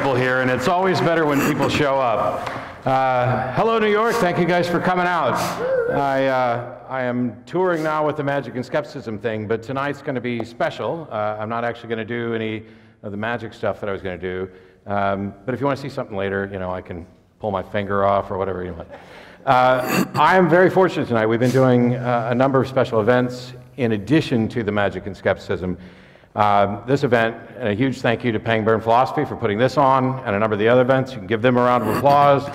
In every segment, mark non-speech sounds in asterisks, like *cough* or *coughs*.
people here, and it's always better when people show up. Uh, hello, New York. Thank you guys for coming out. I, uh, I am touring now with the Magic and Skepticism thing, but tonight's going to be special. Uh, I'm not actually going to do any of the magic stuff that I was going to do. Um, but if you want to see something later, you know, I can pull my finger off or whatever you want. Uh, I am very fortunate tonight. We've been doing uh, a number of special events in addition to the Magic and Skepticism. Um, this event, and a huge thank you to Pangburn Philosophy for putting this on, and a number of the other events. You can give them a round of applause. *coughs*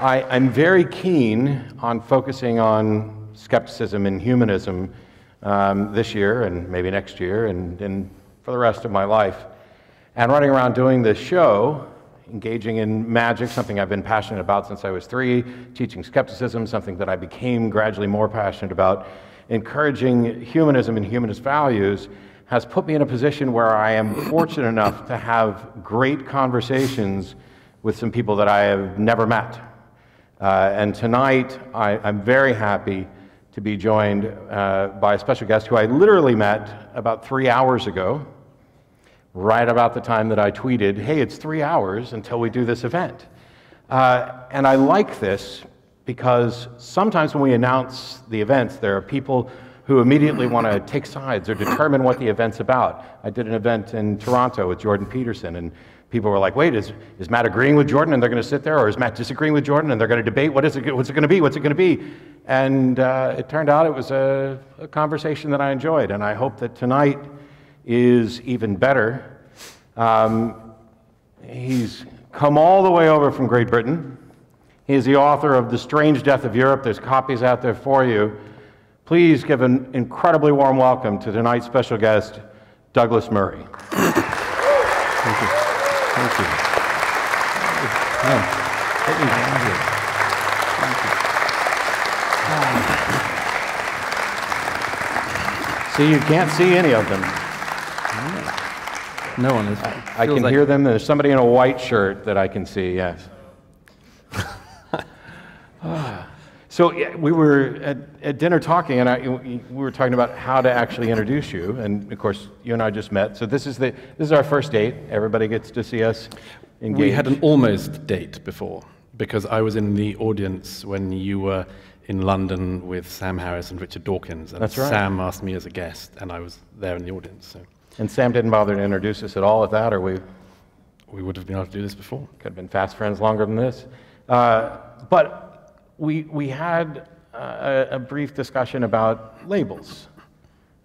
I, am very keen on focusing on skepticism and humanism um, this year and maybe next year and, and for the rest of my life. And running around doing this show, engaging in magic, something I've been passionate about since I was three, teaching skepticism, something that I became gradually more passionate about, encouraging humanism and humanist values, has put me in a position where I am fortunate enough to have great conversations with some people that I have never met. Uh, and tonight, I, am very happy to be joined uh, by a special guest who I literally met about three hours ago, right about the time that I tweeted, hey, it's three hours until we do this event. Uh, and I like this because sometimes when we announce the events, there are people who immediately want to take sides or determine what the event's about. I did an event in Toronto with Jordan Peterson, and people were like, wait, is, is Matt agreeing with Jordan and they're going to sit there? Or is Matt disagreeing with Jordan and they're going to debate? What is it, what's it going to be? What's it going to be? And uh, it turned out it was a, a, conversation that I enjoyed. And I hope that tonight is even better. Um, he's come all the way over from Great Britain. He is the author of The Strange Death of Europe. There's copies out there for you. Please give an incredibly warm welcome to tonight's special guest, Douglas Murray. Thank you. Thank you. Thank you. Ah. See, you can't see any of them. No one is. I, I can like hear them. There's somebody in a white shirt that I can see, yes. So we were at, at dinner talking, and I, we were talking about how to actually introduce you. And of course, you and I just met. So this is the this is our first date. Everybody gets to see us. Engaged. We had an almost date before because I was in the audience when you were in London with Sam Harris and Richard Dawkins. And That's right. Sam asked me as a guest, and I was there in the audience. So. And Sam didn't bother to introduce us at all at that, or we we would have been able to do this before. Could have been fast friends longer than this. Uh, but we, we had a, a, brief discussion about labels,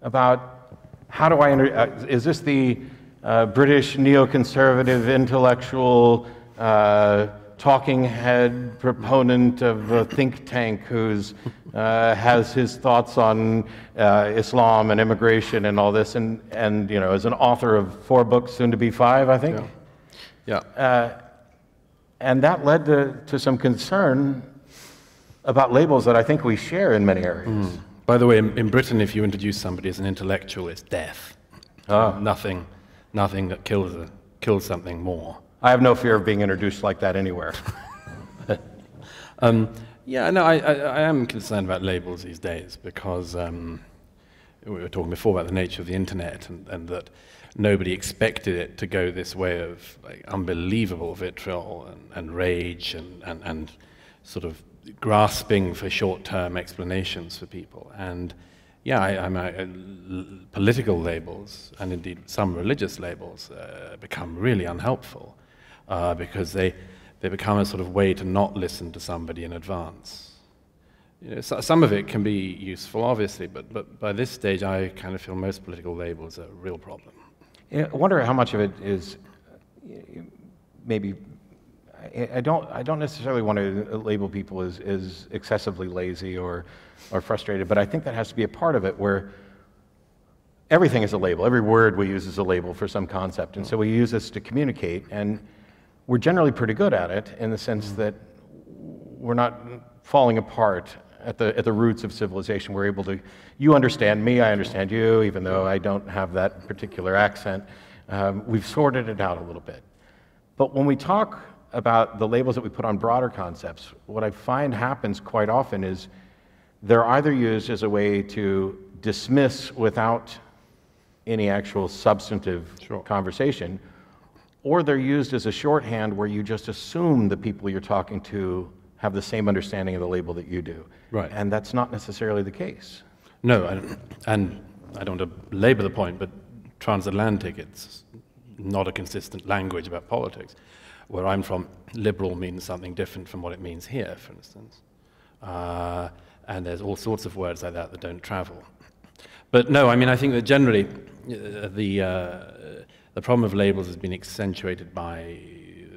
about how do I, uh, is this the uh, British neoconservative intellectual uh, talking head proponent of a think tank who's uh, has his thoughts on uh, Islam and immigration and all this, and, and you know, as an author of four books, soon to be five, I think. Yeah. yeah. Uh, and that led to, to some concern about labels that I think we share in many areas. Mm. By the way, in, in, Britain, if you introduce somebody as an intellectual, it's death. Oh. Nothing, nothing that kills, a, kills something more. I have no fear of being introduced like that anywhere. *laughs* um, yeah, no, I, I, I, am concerned about labels these days because um, we were talking before about the nature of the internet and, and, that nobody expected it to go this way of like, unbelievable vitriol and, and rage and, and, and sort of grasping for short-term explanations for people. And yeah, I, I'm a, political labels and indeed some religious labels uh, become really unhelpful uh, because they they become a sort of way to not listen to somebody in advance. You know, so, some of it can be useful, obviously, but but by this stage, I kind of feel most political labels are a real problem. I wonder how much of it is maybe I don't, I don't necessarily want to label people as, as excessively lazy or, or frustrated, but I think that has to be a part of it where everything is a label. Every word we use is a label for some concept. And so we use this to communicate, and we're generally pretty good at it in the sense that we're not falling apart at the, at the roots of civilization. We're able to, you understand me, I understand you, even though I don't have that particular accent. Um, we've sorted it out a little bit. But when we talk about the labels that we put on broader concepts, what I find happens quite often is they're either used as a way to dismiss without any actual substantive Sure. conversation, or they're used as a shorthand where you just assume the people you're talking to have the same understanding of the label that you do. Right. And that's not necessarily the case. No, and, and I don't want to labor the point, but transatlantic, it's not a consistent language about politics. Where I'm from, liberal means something different from what it means here, for instance. Uh, and there's all sorts of words like that that don't travel. But no, I mean, I think that generally uh, the, uh, the problem of labels has been accentuated by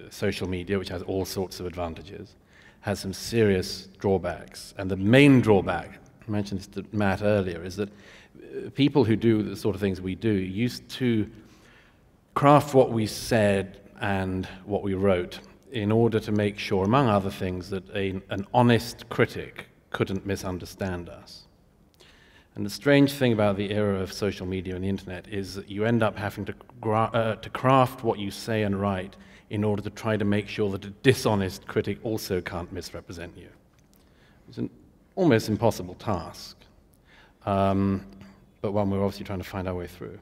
social media, which has all sorts of advantages, has some serious drawbacks. And the main drawback, I mentioned this to Matt earlier, is that uh, people who do the sort of things we do used to craft what we said and what we wrote in order to make sure, among other things, that a, an honest critic couldn't misunderstand us. And the strange thing about the era of social media and the internet is that you end up having to, uh, to craft what you say and write in order to try to make sure that a dishonest critic also can't misrepresent you. It's an almost impossible task, um, but one we're obviously trying to find our way through.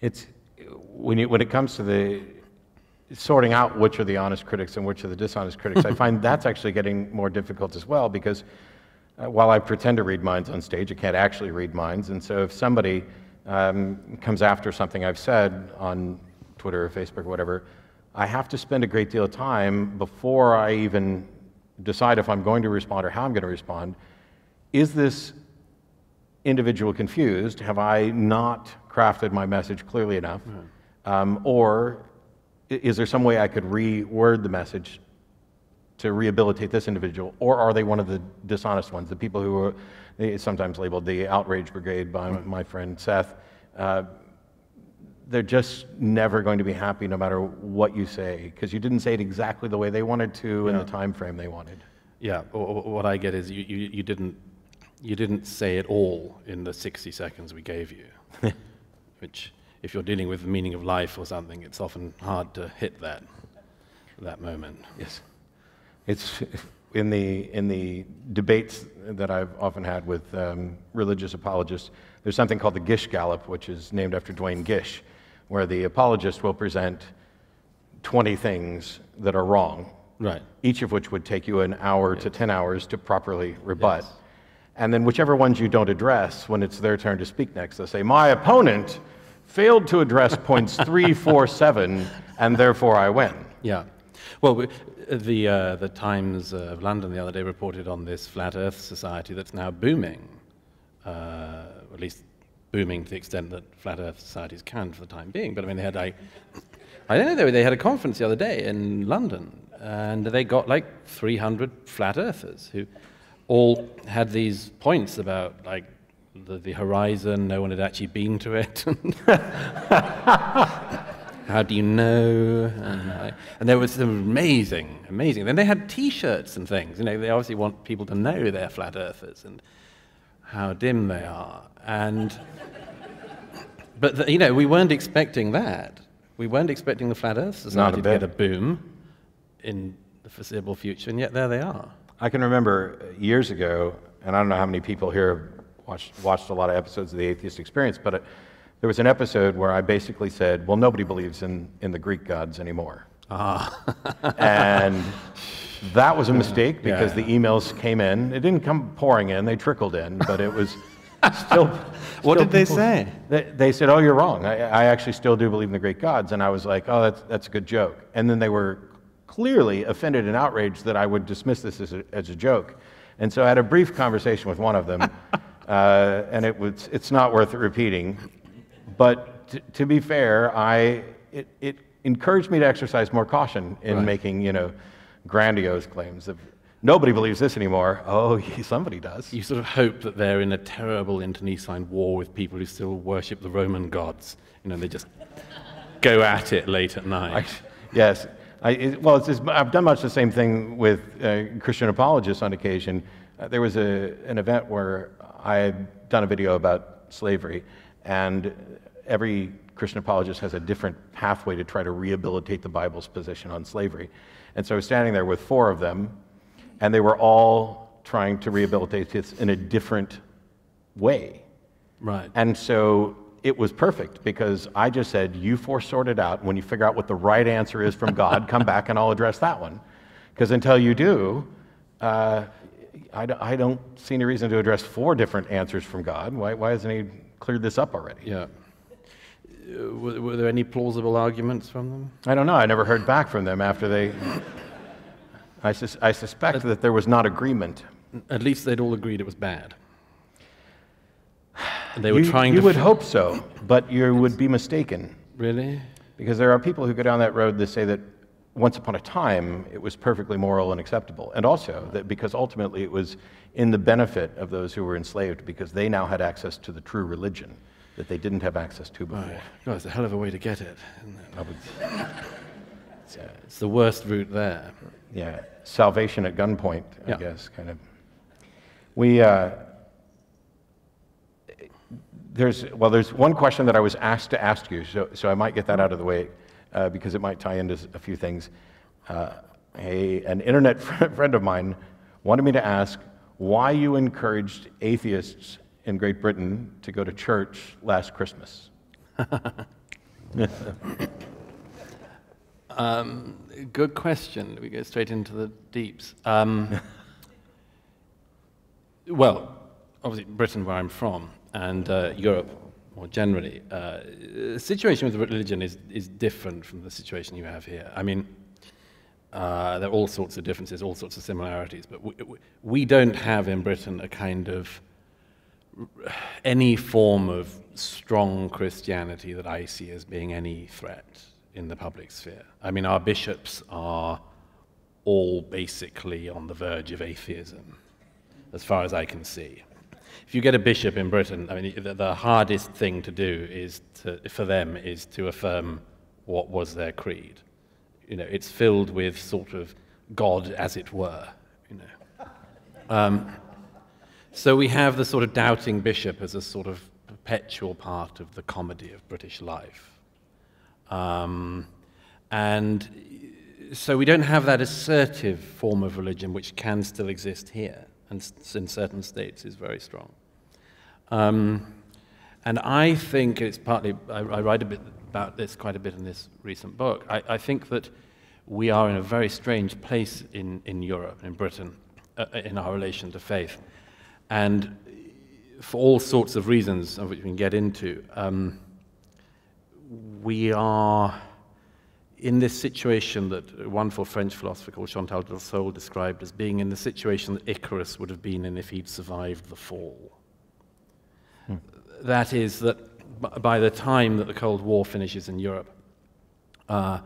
It's when, you, when it comes to the sorting out which are the honest critics and which are the dishonest critics, I *laughs* find that's actually getting more difficult as well because uh, while I pretend to read minds on stage, I can't actually read minds. And so if somebody um, comes after something I've said on Twitter or Facebook or whatever, I have to spend a great deal of time before I even decide if I'm going to respond or how I'm going to respond. Is this individual confused? Have I not crafted my message clearly enough? Um, or is there some way I could reword the message to rehabilitate this individual? Or are they one of the dishonest ones, the people who are they sometimes labeled the outrage brigade by my friend Seth? Uh, they're just never going to be happy no matter what you say because you didn't say it exactly the way they wanted to in the time frame they wanted. Yeah, wh- wh- what I get is you, you, you, didn't, you didn't say it all in the 60 seconds we gave you, *laughs* which, if you're dealing with the meaning of life or something, it's often hard to hit that, that moment. Yes. It's in the, in the debates that I've often had with um, religious apologists, there's something called the Gish Gallop, which is named after Duane Gish, where the apologist will present 20 things that are wrong, Right. each of which would take you an hour to 10 hours to properly rebut. And then whichever ones you don't address, when it's their turn to speak next, they'll say, My opponent failed to address points *laughs* three, four, seven, and therefore I win. Yeah. Well, we- the, uh, the Times of London the other day reported on this Flat Earth Society that's now booming, uh, at least booming to the extent that Flat Earth Societies can for the time being. But I mean, they had like, I don't know, they, they had a conference the other day in London, and they got like 300 flat earthers who all had these points about like the, the horizon, no one had actually been to it. *laughs* How do you know? And, I- and there was some amazing, amazing. Then they had T-shirts and things. You know, they obviously want people to know they're flat earthers and how dim they are. And but the, you know, we weren't expecting that. We weren't expecting the flat Earth Society to get a boom in the foreseeable future, and yet there they are. I can remember years ago, and I don't know how many people here have watched, watched a lot of episodes of the Atheist Experience, but it, there was an episode where I basically said, well, nobody believes in, in the Greek gods anymore. Ah. *laughs* and that was a mistake because yeah. the emails came in. It didn't come pouring in, they trickled in, but it was still. What still did they say? They, they said, oh, you're wrong. I, I actually still do believe in the Greek gods. And I was like, oh, that's, that's a good joke. And then they were clearly offended and outraged that I would dismiss this as a, as a joke. And so I had a brief conversation with one of them, uh, and it was, it's not worth repeating. But t- to be fair, I, it, it encouraged me to exercise more caution in Right. making, you know, grandiose claims of nobody believes this anymore. Oh, *laughs* somebody does. You sort of hope that they're in a terrible internecine war with people who still worship the Roman gods. You know, they just go at it late at night. I, yes. I, it, well, it's just, I've done much the same thing with uh, Christian apologists on occasion. Uh, there was a, an event where I had done a video about slavery, and every Christian apologist has a different pathway to try to rehabilitate the Bible's position on slavery. And so I was standing there with four of them, and they were all trying to rehabilitate this in a different way. Right. And so it was perfect because I just said, You four sort it out. When you figure out what the right answer is from God, come back and I'll address that one. Because until you do, uh, I, don't- I don't see any reason to address four different answers from God. Why, why hasn't He cleared this up already? Yeah. Uh, were, were there any plausible arguments from them? I don't know. I never heard back from them after they. I, sus- I suspect that there was not agreement. At least they'd all agreed it was bad. And they were you trying you would f- hope so, but you would be mistaken. Really? Because there are people who go down that road that say that once upon a time it was perfectly moral and acceptable. And also that because ultimately it was in the benefit of those who were enslaved because they now had access to the true religion that they didn't have access to before. Right. God, it's a hell of a way to get it. isn't it? I would- *laughs* It's, it's the worst route there. yeah, salvation at gunpoint, I Yeah. guess, kind of. We, uh, there's, well, there's one question that I was asked to ask you, so, so I might get that out of the way uh, because it might tie into a few things. Uh, a, an internet *laughs* friend of mine wanted me to ask why you encouraged atheists in Great Britain to go to church last Christmas. *laughs* Good question. We go straight into the deeps. Um, *laughs* well, obviously, Britain, where I'm from, and uh, Europe more generally, uh, the situation with religion is, is different from the situation you have here. I mean, uh, there are all sorts of differences, all sorts of similarities, but we, we- we don't have in Britain a kind of any form of strong Christianity that I see as being any threat in the public sphere. I mean, our bishops are all basically on the verge of atheism, as far as I can see. If you get a bishop in Britain, I mean, the, the hardest thing to do is to, for them is to affirm what was their creed. You know, it's filled with sort of God, as it were. You know. Um, so we have the sort of doubting bishop as a sort of perpetual part of the comedy of British life. Um, and so we don't have that assertive form of religion which can still exist here and in certain states is very strong. Um, and I think it's partly, I, I write a bit about this quite a bit in this recent book. I, I think that we are in a very strange place in, in Europe, in Britain, uh, in our relation to faith. And for all sorts of reasons, of which we can get into, um, we are in this situation that a wonderful French philosopher called Chantal Delsol described as being in the situation that Icarus would have been in if he'd survived the fall. That is, that by the time that the Cold War finishes in Europe, uh,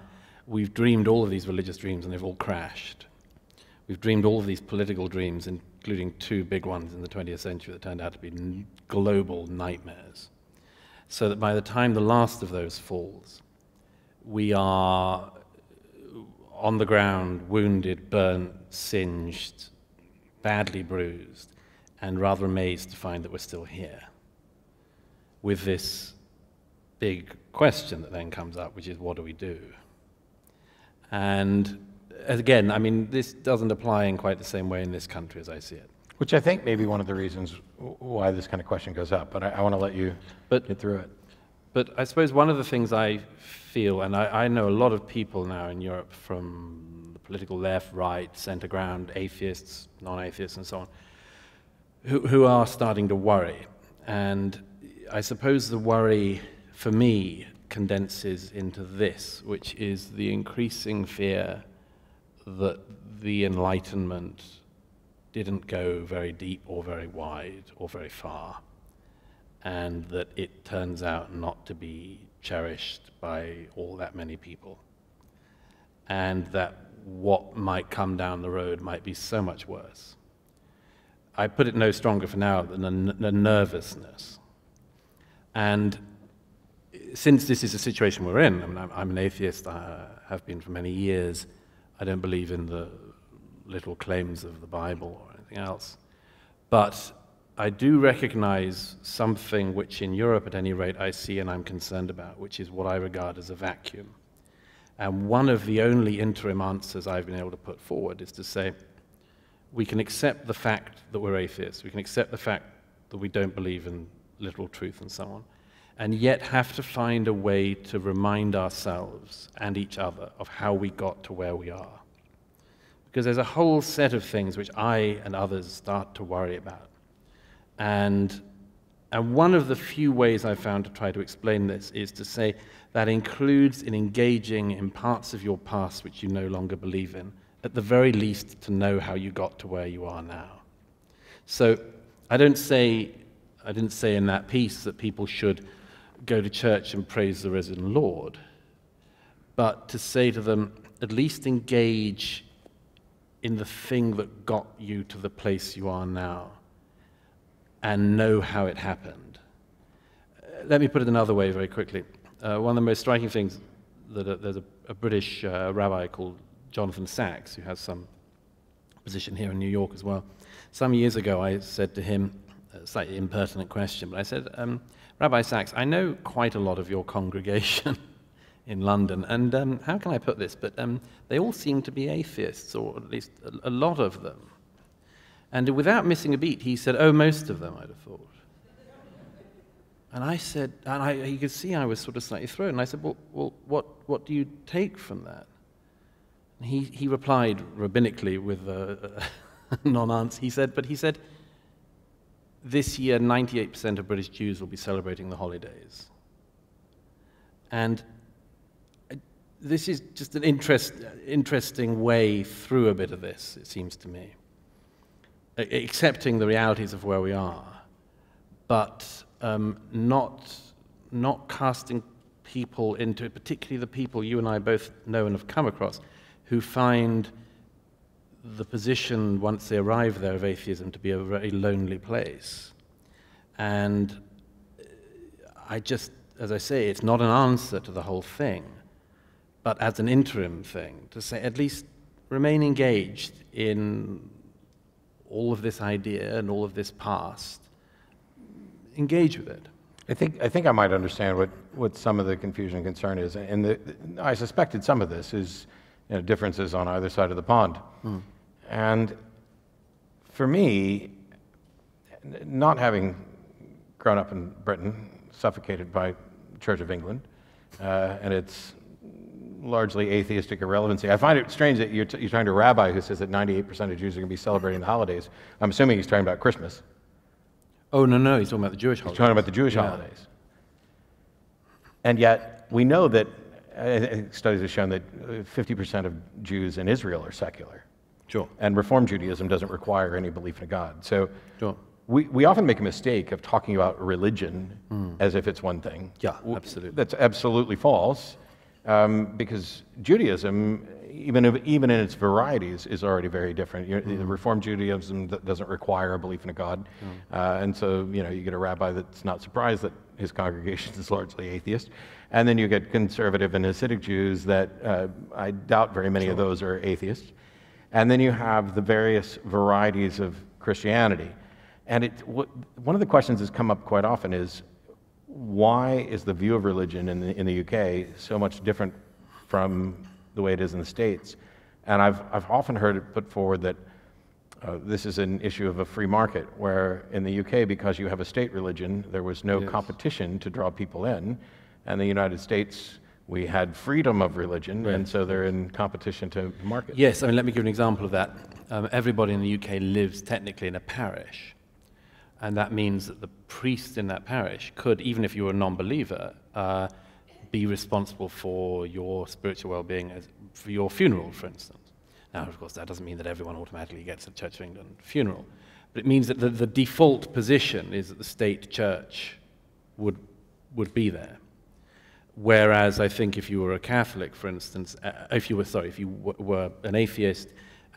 we've dreamed all of these religious dreams and they've all crashed. We've dreamed all of these political dreams, including two big ones in the 20th century that turned out to be global nightmares. So that by the time the last of those falls, we are on the ground, wounded, burnt, singed, badly bruised, and rather amazed to find that we're still here with this big question that then comes up, which is what do we do? And again, I mean, this doesn't apply in quite the same way in this country as I see it. Which I think may be one of the reasons why this kind of question goes up, but I, I want to let you But- get through it. But I suppose one of the things I feel, and I, I know a lot of people now in Europe from the political left, right, center ground, atheists, non atheists, and so on, who, who are starting to worry. And I suppose the worry for me condenses into this, which is the increasing fear that the Enlightenment didn't go very deep or very wide or very far and that it turns out not to be cherished by all that many people. And that what might come down the road might be so much worse. I put it no stronger for now than the, the nervousness. And since this is a situation we're in, I mean, I'm, I'm an atheist, I have been for many years. I don't believe in the little claims of the Bible or anything else. But I do recognize something which, in Europe at any rate, I see and I'm concerned about, which is what I regard as a vacuum. And one of the only interim answers I've been able to put forward is to say we can accept the fact that we're atheists, we can accept the fact that we don't believe in literal truth and so on, and yet have to find a way to remind ourselves and each other of how we got to where we are. Because there's a whole set of things which I and others start to worry about. And, and one of the few ways I've found to try to explain this is to say that includes in engaging in parts of your past which you no longer believe in, at the very least to know how you got to where you are now. So I don't say, I didn't say in that piece that people should go to church and praise the risen Lord, but to say to them, at least engage in the thing that got you to the place you are now and know how it happened. Uh, let me put it another way very quickly. Uh, one of the most striking things that uh, there's a, a British uh, rabbi called Jonathan Sacks, who has some position here in New York as well. Some years ago, I said to him, a slightly impertinent question, but I said, um, Rabbi Sacks, I know quite a lot of your congregation *laughs* in London, and um, how can I put this? But um, they all seem to be atheists, or at least a, a lot of them. And without missing a beat, he said, Oh, most of them, I'd have thought. And I said, and I, he could see I was sort of slightly thrown. And I said, Well, well what, what do you take from that? And he, he replied rabbinically with a, a *laughs* non answer. He said, But he said, This year, 98% of British Jews will be celebrating the holidays. And this is just an interest, interesting way through a bit of this, it seems to me. Accepting the realities of where we are, but um, not, not casting people into it, particularly the people you and I both know and have come across, who find the position, once they arrive there, of atheism to be a very lonely place. And I just, as I say, it's not an answer to the whole thing but as an interim thing, to say at least remain engaged in all of this idea and all of this past. Engage with it. I think, I think I might understand what, what some of the confusion and concern is. And the, I suspected some of this is you know, differences on either side of the pond. Mm. And for me, not having grown up in Britain, suffocated by Church of England uh, and its largely atheistic irrelevancy. I find it strange that you're, t- you're talking to a rabbi who says that 98% of Jews are going to be celebrating the holidays. I'm assuming he's talking about Christmas. Oh, no, no, he's talking about the Jewish holidays. He's talking about the Jewish yeah. holidays. And yet, we know that uh, uh, studies have shown that uh, 50% of Jews in Israel are secular. Sure. And Reform Judaism doesn't require any belief in a God. So sure. we, we often make a mistake of talking about religion mm. as if it's one thing. Yeah, absolutely. That's absolutely false. Um, because Judaism, even, if, even in its varieties, is already very different. Mm-hmm. The Reformed Judaism doesn't require a belief in a God. Mm-hmm. Uh, and so, you know, you get a rabbi that's not surprised that his congregation *laughs* is largely atheist. And then you get conservative and Hasidic Jews that uh, I doubt very many sure. of those are atheists. And then you have the various varieties of Christianity. And it, w- one of the questions that's come up quite often is why is the view of religion in the, in the UK so much different from the way it is in the States? And I've, I've often heard it put forward that uh, this is an issue of a free market, where in the UK, because you have a state religion, there was no yes. competition to draw people in. And the United States, we had freedom of religion, right. and so they're in competition to market. Yes, I mean, let me give an example of that. Um, everybody in the UK lives technically in a parish. And that means that the priest in that parish could, even if you were a non believer, uh, be responsible for your spiritual well being, for your funeral, for instance. Now, of course, that doesn't mean that everyone automatically gets a Church of England funeral, but it means that the, the default position is that the state church would, would be there. Whereas I think if you were a Catholic, for instance, uh, if you were, sorry, if you were an atheist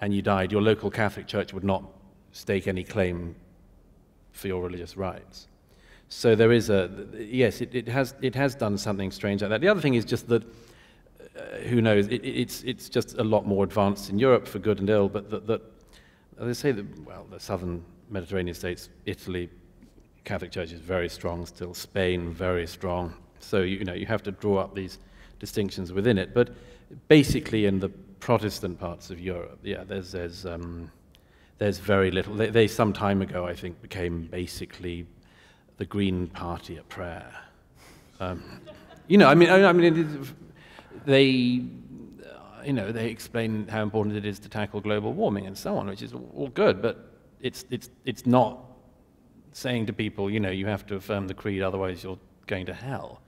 and you died, your local Catholic church would not stake any claim for your religious rights. So there is a, yes, it, it, has, it has done something strange like that. The other thing is just that, uh, who knows, it, it's, it's just a lot more advanced in Europe for good and ill, but that, that they say that, well, the southern Mediterranean states, Italy, Catholic Church is very strong still, Spain very strong. So you know you have to draw up these distinctions within it. But basically, in the Protestant parts of Europe, yeah, there's there's um, there's very little. They, they some time ago, I think, became basically the Green Party at prayer. Um, you know, I mean, I, I mean, it, they you know, they explain how important it is to tackle global warming and so on, which is all good, but it's, it's, it's not saying to people, you know, you have to affirm the creed, otherwise you're going to hell.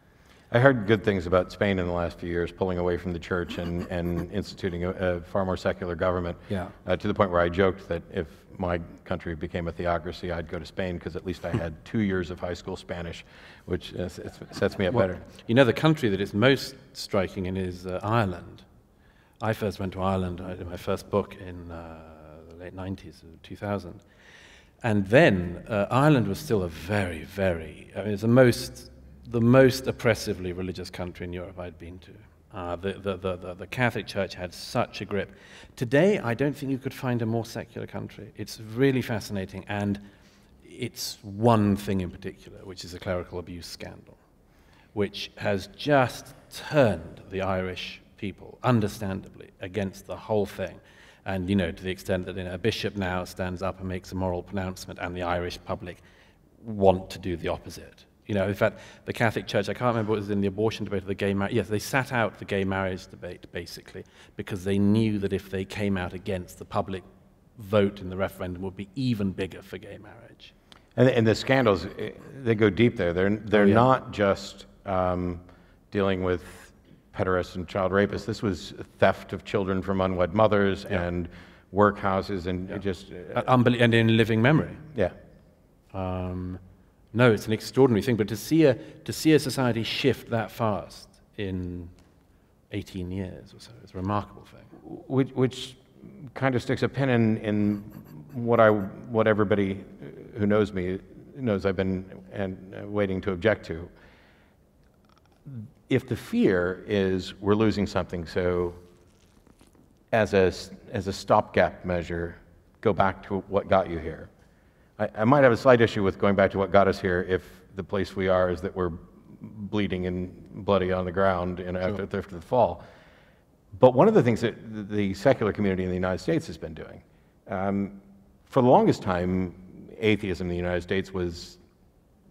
I heard good things about Spain in the last few years, pulling away from the church and, and instituting a, a far more secular government. Yeah. Uh, to the point where I joked that if my country became a theocracy, I'd go to Spain because at least I had two years of high school Spanish, which uh, sets me up well, better. You know, the country that is most striking in is uh, Ireland. I first went to Ireland, in my first book in uh, the late 90s, 2000. And then uh, Ireland was still a very, very, I mean, it's the most, the most oppressively religious country in Europe I'd been to. Uh, the, the, the, the, Catholic Church had such a grip. Today, I don't think you could find a more secular country. It's really fascinating, and it's one thing in particular, which is a clerical abuse scandal, which has just turned the Irish people, understandably, against the whole thing. And, you know, to the extent that you know, a bishop now stands up and makes a moral pronouncement, and the Irish public want to do the opposite. You know, in fact, the Catholic Church, I can't remember what was in the abortion debate or the gay marriage. Yes, they sat out the gay marriage debate, basically, because they knew that if they came out against, the public vote in the referendum would be even bigger for gay marriage. And, and the scandals, eh, they go deep there. They're, they're oh, yeah. not just um, dealing with pederasts and child rapists. This was theft of children from unwed mothers yeah. and workhouses and yeah. just. Uh, Unbel- and in living memory. Yeah. Um, no, it's an extraordinary thing, but to see, a, to see a society shift that fast in 18 years or so is a remarkable thing. Which, which kind of sticks a pin in, in what, I, what everybody who knows me knows I've been and, uh, waiting to object to if the fear is we're losing something, so as a, as a stopgap measure, go back to what got you here. I, I might have a slight issue with going back to what got us here if the place we are is that we're bleeding and bloody on the ground you know, sure. after, after the fall. But one of the things that the secular community in the United States has been doing, um, for the longest time, atheism in the United States was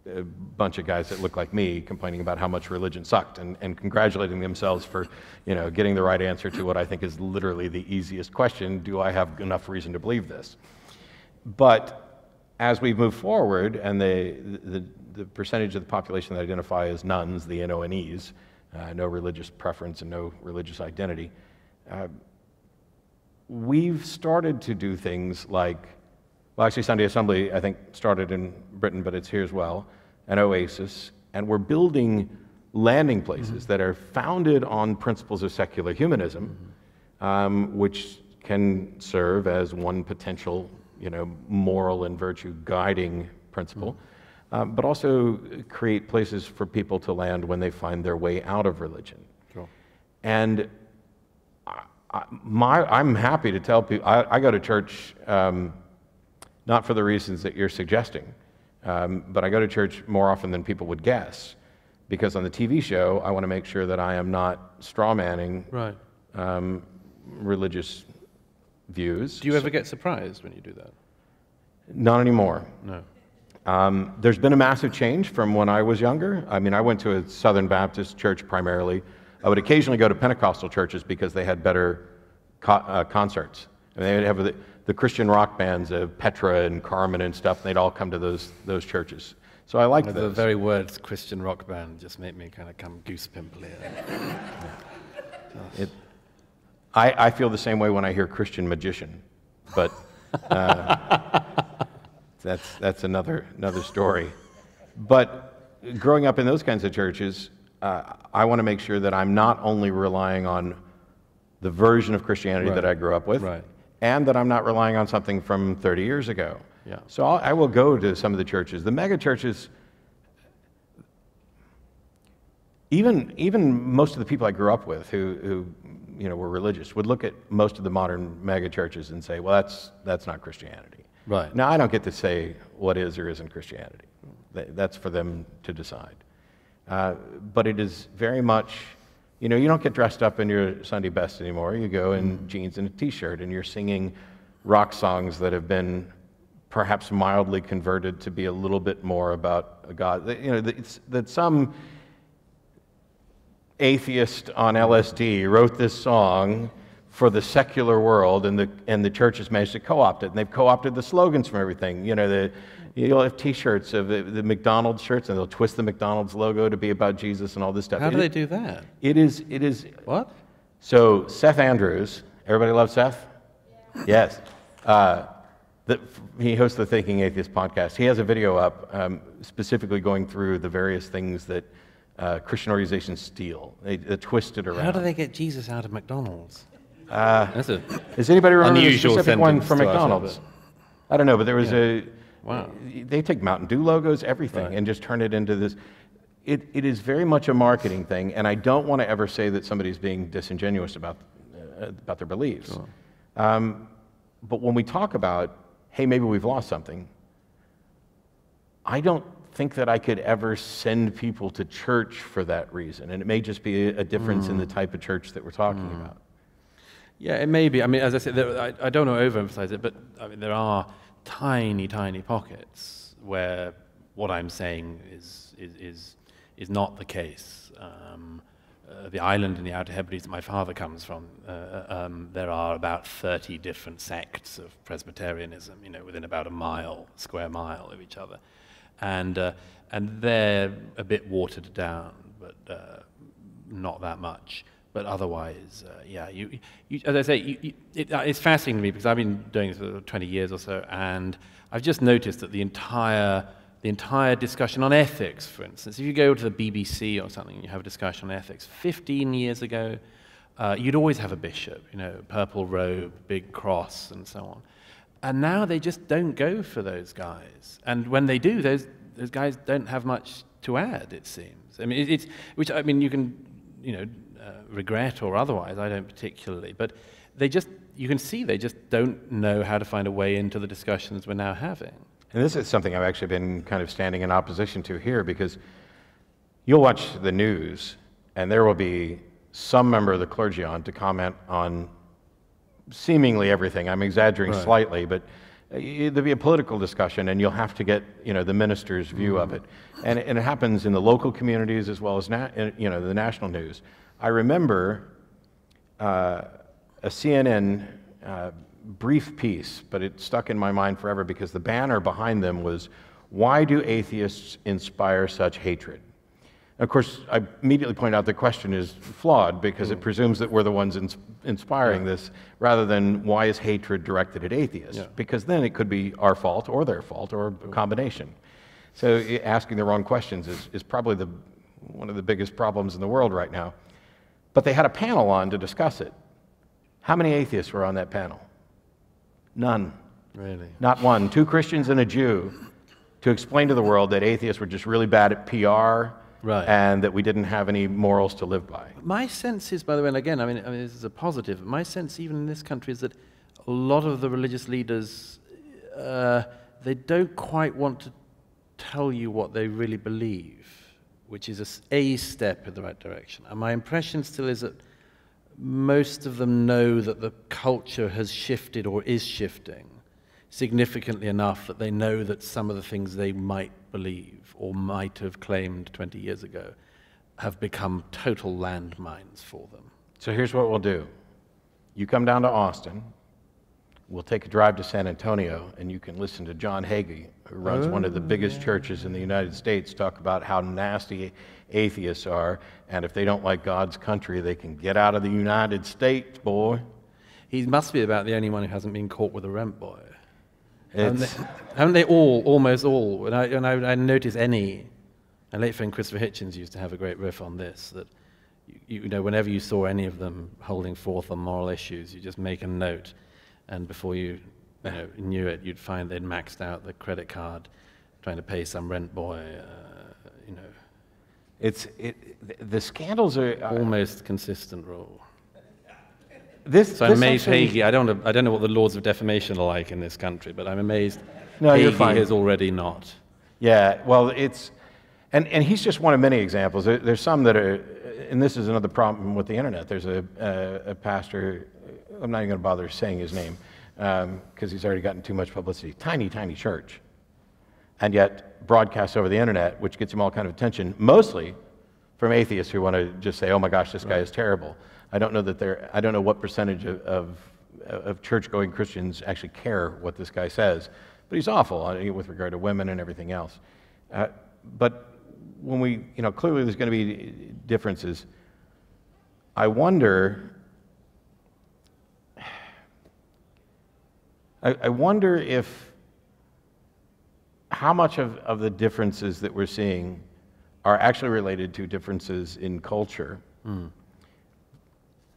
a bunch of guys that looked like me complaining about how much religion sucked and, and congratulating themselves for you know getting the right answer to what I think is literally the easiest question do I have enough reason to believe this? But as we move forward and the, the, the percentage of the population that identify as nuns, the NONEs, uh, no religious preference and no religious identity, uh, we've started to do things like well, actually, Sunday Assembly, I think, started in Britain, but it's here as well, an oasis, and we're building landing places mm-hmm. that are founded on principles of secular humanism, mm-hmm. um, which can serve as one potential, you know, moral and virtue guiding principle, mm-hmm. um, but also create places for people to land when they find their way out of religion. Sure. And I, my, I'm happy to tell people, I, I go to church. Um, not for the reasons that you're suggesting. Um, but I go to church more often than people would guess because on the TV show, I want to make sure that I am not strawmanning right. um, religious views. Do you ever get surprised when you do that? Not anymore. No. Um, there's been a massive change from when I was younger. I mean, I went to a Southern Baptist church primarily. I would occasionally go to Pentecostal churches because they had better co- uh, concerts. And they would have the, the Christian rock bands of Petra and Carman and stuff. And they'd all come to those those churches. So I liked well, those. The very words Christian rock band just make me kind of come goose pimply. *laughs* it, I, I feel the same way when I hear Christian magician, but uh, *laughs* that's that's another another story. But growing up in those kinds of churches, uh, I want to make sure that I'm not only relying on the version of Christianity right. that I grew up with, right and that I'm not relying on something from 30 years ago. Yeah. So I'll, I will go to some of the churches. The mega churches, even, even most of the people I grew up with who, who you know, were religious would look at most of the modern mega churches and say, well, that's, that's not Christianity. Right. Now, I don't get to say what is or isn't Christianity. That's for them to decide. Uh, but it is very much, you know, you don't get dressed up in your Sunday best anymore. You go in jeans and a t shirt and you're singing rock songs that have been perhaps mildly converted to be a little bit more about a God. You know, it's, that some atheist on LSD wrote this song for the secular world, and the, and the church has managed to co opt it. And they've co opted the slogans from everything. You know, the, you'll have t shirts of the, the McDonald's shirts, and they'll twist the McDonald's logo to be about Jesus and all this stuff. How do It- they do that? It is, it is, What? so Seth Andrews, everybody loves Seth? Yes. Uh, the, he hosts the Thinking Atheist podcast. He has a video up um, specifically going through the various things that uh, Christian organizations steal. They, they twist it around. How do they get Jesus out of McDonald's? That's a Does anybody remember the Unusual specific one sentence from to McDonald's? I don't know, but there was a. Wow. They take Mountain Dew logos, everything, and just turn it into this. It, it is very much a marketing thing, and I don't want to ever say that somebody's being disingenuous about, uh, about their beliefs. Um, but when we talk about, hey, maybe we've lost something, I don't think that I could ever send people to church for that reason. And it may just be a, difference in the type of church that we're talking about. Yeah, it may be. I mean, as I said, there, I, I don't want to overemphasize it, but I mean, there are tiny, tiny pockets where what I'm saying is, is, is, is not the case. Um, uh, the island in the Outer Hebrides that my father comes from, uh, um, there are about 30 different sects of Presbyterianism, you know, within about a mile, square mile of each other. And, uh, and they're a bit watered down, but uh, not that much. But otherwise, uh, yeah, you, you, as I say, you, it, uh, it's fascinating to me because I've been doing this for 20 years or so, and I've just noticed that the entire, the entire discussion on ethics, for instance, if you go to the BBC or something, and you have a discussion on ethics. 15 years ago, uh, you'd always have a bishop, you know, purple robe, big cross, and so on. And now they just don't go for those guys. And when they do, those, those guys don't have much to add, it seems. I mean, it, it's, which, I mean, you can, you know, uh, regret or otherwise, I don't particularly, but they just, you can see they just don't know how to find a way into the discussions we're now having. And this is something I've actually been kind of standing in opposition to here because you'll watch the news and there will be some member of the clergy on to comment on seemingly everything. I'm exaggerating Right. slightly, but uh, there'll be a political discussion and you'll have to get you know the minister's view of it. And, and it happens in the local communities as well as na- you know the national news. I remember uh, a CNN uh, brief piece, but it stuck in my mind forever because the banner behind them was, Why do atheists inspire such hatred? Of course, I immediately point out the question is flawed because it hmm. presumes that we're the ones ins- inspiring this rather than why is hatred directed at atheists? Yeah. Because then it could be our fault or their fault or a combination. So asking the wrong questions is, is probably the, one of the biggest problems in the world right now. But they had a panel on to discuss it. How many atheists were on that panel? None. Really? Not one. Two Christians and a Jew to explain to the world that atheists were just really bad at PR Right. and that we didn't have any morals to live by. My sense is, by the way, and again, I mean, I mean, this is a positive. My sense, even in this country, is that a lot of the religious leaders, uh, they don't quite want to tell you what they really believe, which is a step in the right direction. And my impression still is that most of them know that the culture has shifted or is shifting significantly enough that they know that some of the things they might believe or might have claimed 20 years ago have become total landmines for them. So here's what we'll do you come down to Austin, we'll take a drive to San Antonio, and you can listen to John Hagee, who runs one of the biggest oh. churches in the United States, talk about how nasty atheists are, and if they don't like God's country, they can get out of the United States, boy. He must be about the only one who hasn't been caught with a rent boy. Haven't they, haven't they all, almost all? And I, and I, I notice any, and late friend Christopher Hitchens used to have a great riff on this, that you, you know, whenever you saw any of them holding forth on moral issues, you just make a note, and before you, you know, knew it, you'd find they'd maxed out the credit card trying to pay some rent boy, uh, you know, it's, it, the scandals are. almost consistent rule. This, So I'm this amazed actually- Hagee, I don't, know, I don't know what the laws of defamation are like in this country, but I'm amazed No, you're Hagee fine. is already not. Yeah, well, it's, and, and he's just one of many examples. There, there's some that are, and this is another problem with the internet. There's a, a, a pastor, I'm not even going to bother saying his name um, because he's already gotten too much publicity. Tiny, tiny church. And yet broadcasts over the internet, which gets him all kind of attention, mostly from atheists who want to just say, oh my gosh, this guy is terrible. I don't know that they're, I don't know what percentage of, of, of church-going Christians actually care what this guy says, but he's awful uh, with regard to women and everything else. Uh, but when we, you know, clearly there's going to be differences. I wonder, I, I wonder if how much of, of the differences that we're seeing are actually related to differences in culture.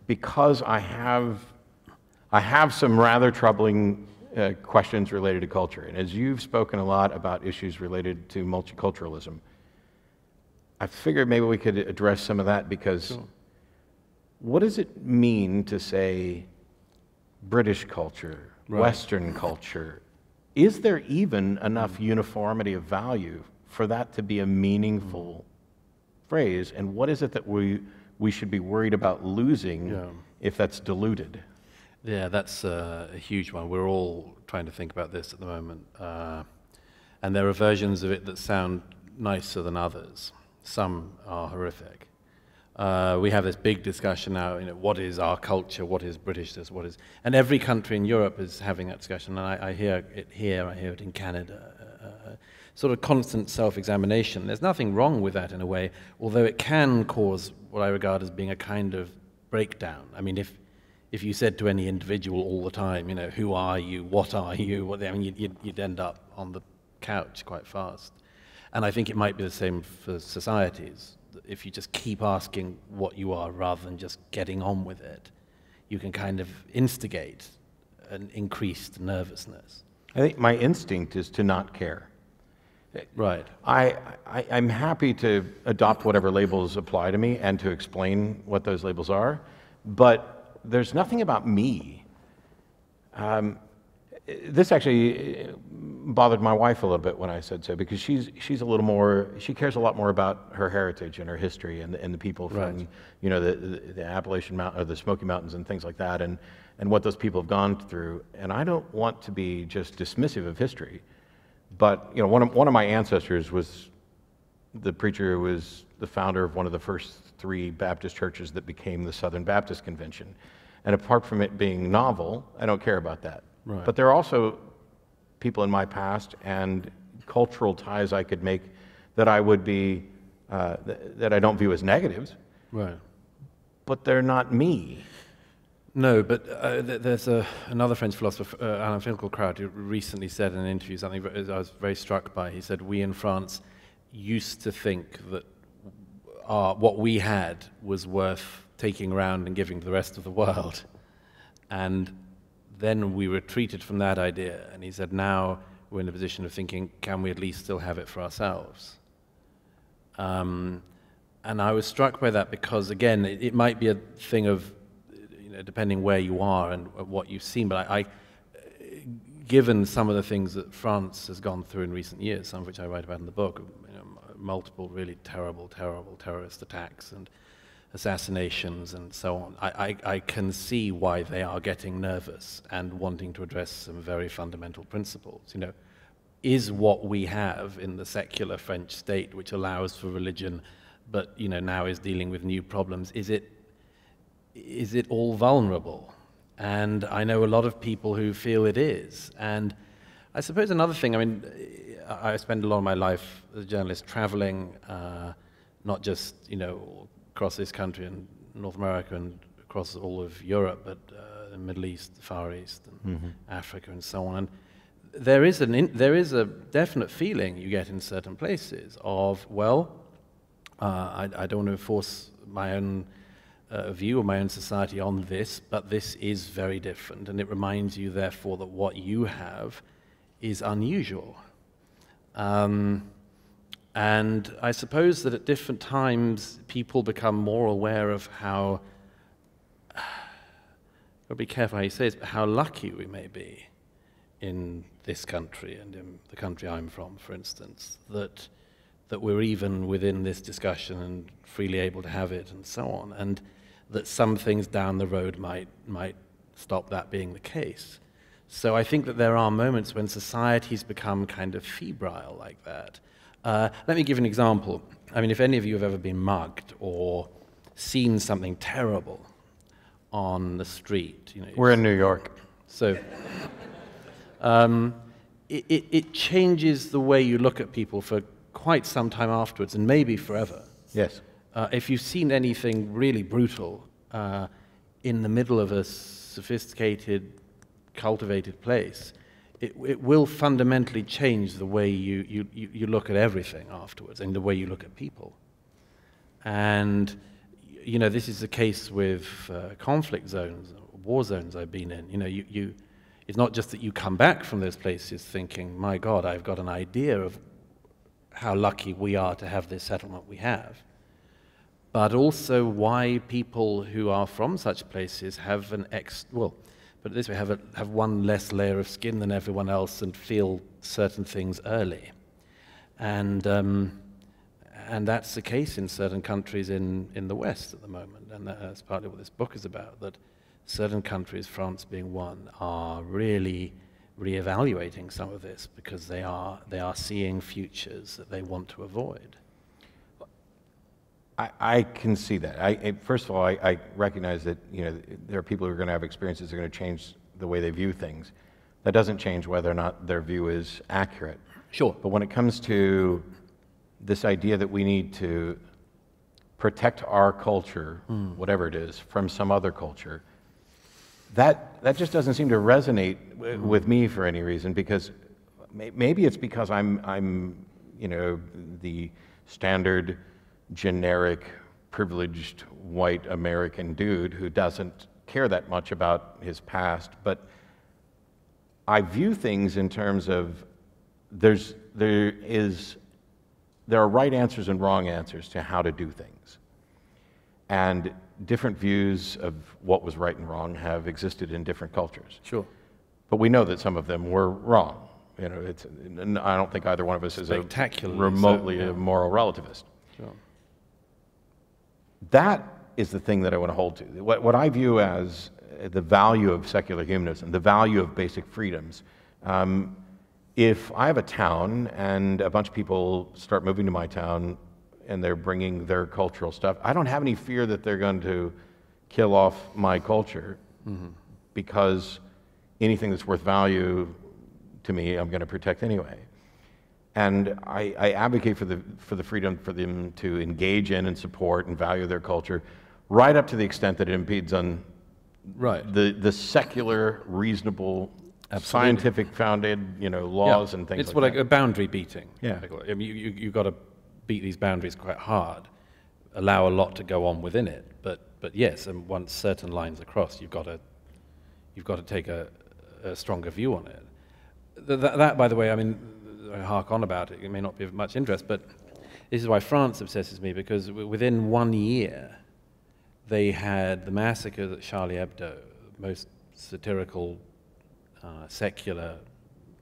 Because I have, I have some rather troubling uh, questions related to culture. And as you've spoken a lot about issues related to multiculturalism, I figured maybe we could address some of that because what does it mean to say British culture, Western culture? Is there even enough uniformity of value for that to be a meaningful phrase? And what is it that we, we should be worried about losing Yeah. if that's diluted? Yeah, that's uh, a huge one. We're all trying to think about this at the moment. Uh, and there are versions of it that sound nicer than others. Some are horrific. Uh, we have this big discussion now, you know, what is our culture, what is Britishness, what is... And every country in Europe is having that discussion, and I, I hear it here, I hear it in Canada. Uh, sort of constant self-examination. There's nothing wrong with that in a way, although it can cause what I regard as being a kind of breakdown. I mean, if if you said to any individual all the time, you know, who are you, what are you, what, I mean, you'd, you'd, you'd end up on the couch quite fast. And I think it might be the same for societies. If you just keep asking what you are rather than just getting on with it, you can kind of instigate an increased nervousness. I think my instinct is to not care. Right. I, I, I'm happy to adopt whatever labels apply to me and to explain what those labels are, but there's nothing about me. Um, this actually uh, bothered my wife a little bit when I said so because she's, she's a little more, she cares a lot more about her heritage and her history and, the- and the people from, Right. you know, the, the, the Appalachian Mountain, or the Smoky Mountains and things like that and, and what those people have gone through. And I don't want to be just dismissive of history. But you know, one of, one of my ancestors was the preacher who was the founder of one of the first three Baptist churches that became the Southern Baptist Convention. And apart from it being novel, I don't care about that. Right. But there are also people in my past and cultural ties I could make that I would be uh, th- that I don't view as negatives, Right. but they're not me. No, but uh, th- there's a, another French philosopher, uh, Alain Finkielkraut, who recently said in an interview something I was very struck by. He said, We in France used to think that our, what we had was worth taking around and giving to the rest of the world. And then we retreated from that idea. And he said, Now we're in a position of thinking, can we at least still have it for ourselves? Um, and I was struck by that because, again, it, it might be a thing of, Uh, depending where you are and what you've seen, but I, I, uh, given some of the things that France has gone through in recent years, some of which I write about in the book, you know, multiple really terrible, terrible terrorist attacks and assassinations and so on, I, I, I can see why they are getting nervous and wanting to address some very fundamental principles. You know, is what we have in the secular French state, which allows for religion, but you know now is dealing with new problems. Is it is it all vulnerable? And I know a lot of people who feel it is. And I suppose another thing. I mean, I I spend a lot of my life as a journalist traveling, uh, not just you know across this country and North America and across all of Europe, but uh, the Middle East, the Far East, and Africa, and so on. And there is an in, there is a definite feeling you get in certain places of well, uh, I, I don't want to force my own uh, view of my own society on this, but this is very different, and it reminds you, therefore, that what you have is unusual. Um, and I suppose that at different times, people become more aware of how *sighs* But be careful how you say this, but how lucky we may be in this country and in the country I'm from, for instance, that, that we're even within this discussion and freely able to have it and so on, and that some things down the road might, might stop that being the case. So I think that there are moments when societies become kind of febrile like that. Uh, let me give an example. I mean, if any of you have ever been mugged or seen something terrible on the street, you know, We're in New York. so um, it, it, it changes the way you look at people for quite some time afterwards, and maybe forever. Yes. Uh, if you've seen anything really brutal uh, in the middle of a sophisticated, cultivated place, it, it will fundamentally change the way you, you, you, look at everything afterwards and the way you look at people. And, you know, this is the case with uh, conflict zones, war zones I've been in. You know, you, you, it's not just that you come back from those places thinking, my God, I've got an idea of how lucky we are to have this settlement we have, but also why people who are from such places have an ex, well, but this way, have, a, have one less layer of skin than everyone else and feel certain things early. And, um, and that's the case in certain countries in, in the West at the moment. And that's partly what this book is about, that certain countries, France being one, are really reevaluating some of this because they are, they are seeing futures that they want to avoid. I, I can see that. I, first of all, I, I recognize that you know there are people who are going to have experiences that are going to change the way they view things. That doesn't change whether or not their view is accurate. Sure. But when it comes to this idea that we need to protect our culture, hmm. whatever it is, from some other culture, that, that just doesn't seem to resonate w- hmm. with me for any reason because may, maybe it's because I'm, I'm, you know, the standard, generic, privileged white American dude who doesn't care that much about his past, but I view things in terms of there's, there is, there are right answers and wrong answers to how to do things. And different views of what was right and wrong have existed in different cultures. Sure. But we know that some of them were wrong. You know, it's, I don't think either one of us is a Spectacularly so, remotely yeah. a moral relativist. That is the thing that I want to hold to. What, what I view as uh, the value of secular humanism, the value of basic freedoms. Um, if I have a town and a bunch of people start moving to my town and they're bringing their cultural stuff, I don't have any fear that they're going to kill off my culture because anything that's worth value to me, I'm going to protect anyway. And I, I advocate for the, for the freedom for them to engage in and support and value their culture, right up to the extent that it impedes on Right. the, the secular, reasonable, scientific founded you know, laws and things It's like what that. like a boundary beating. Yeah. I call it. I mean, you, you, you've got to beat these boundaries quite hard, allow a lot to go on within it. But, but yes, and once certain lines are crossed, you've got to, you've got to take a, a stronger view on it. Th- that, that, by the way, I mean, Hark on about it. It may not be of much interest, but this is why France obsesses me because within one year, they had the massacre at Charlie Hebdo, most satirical, uh, secular,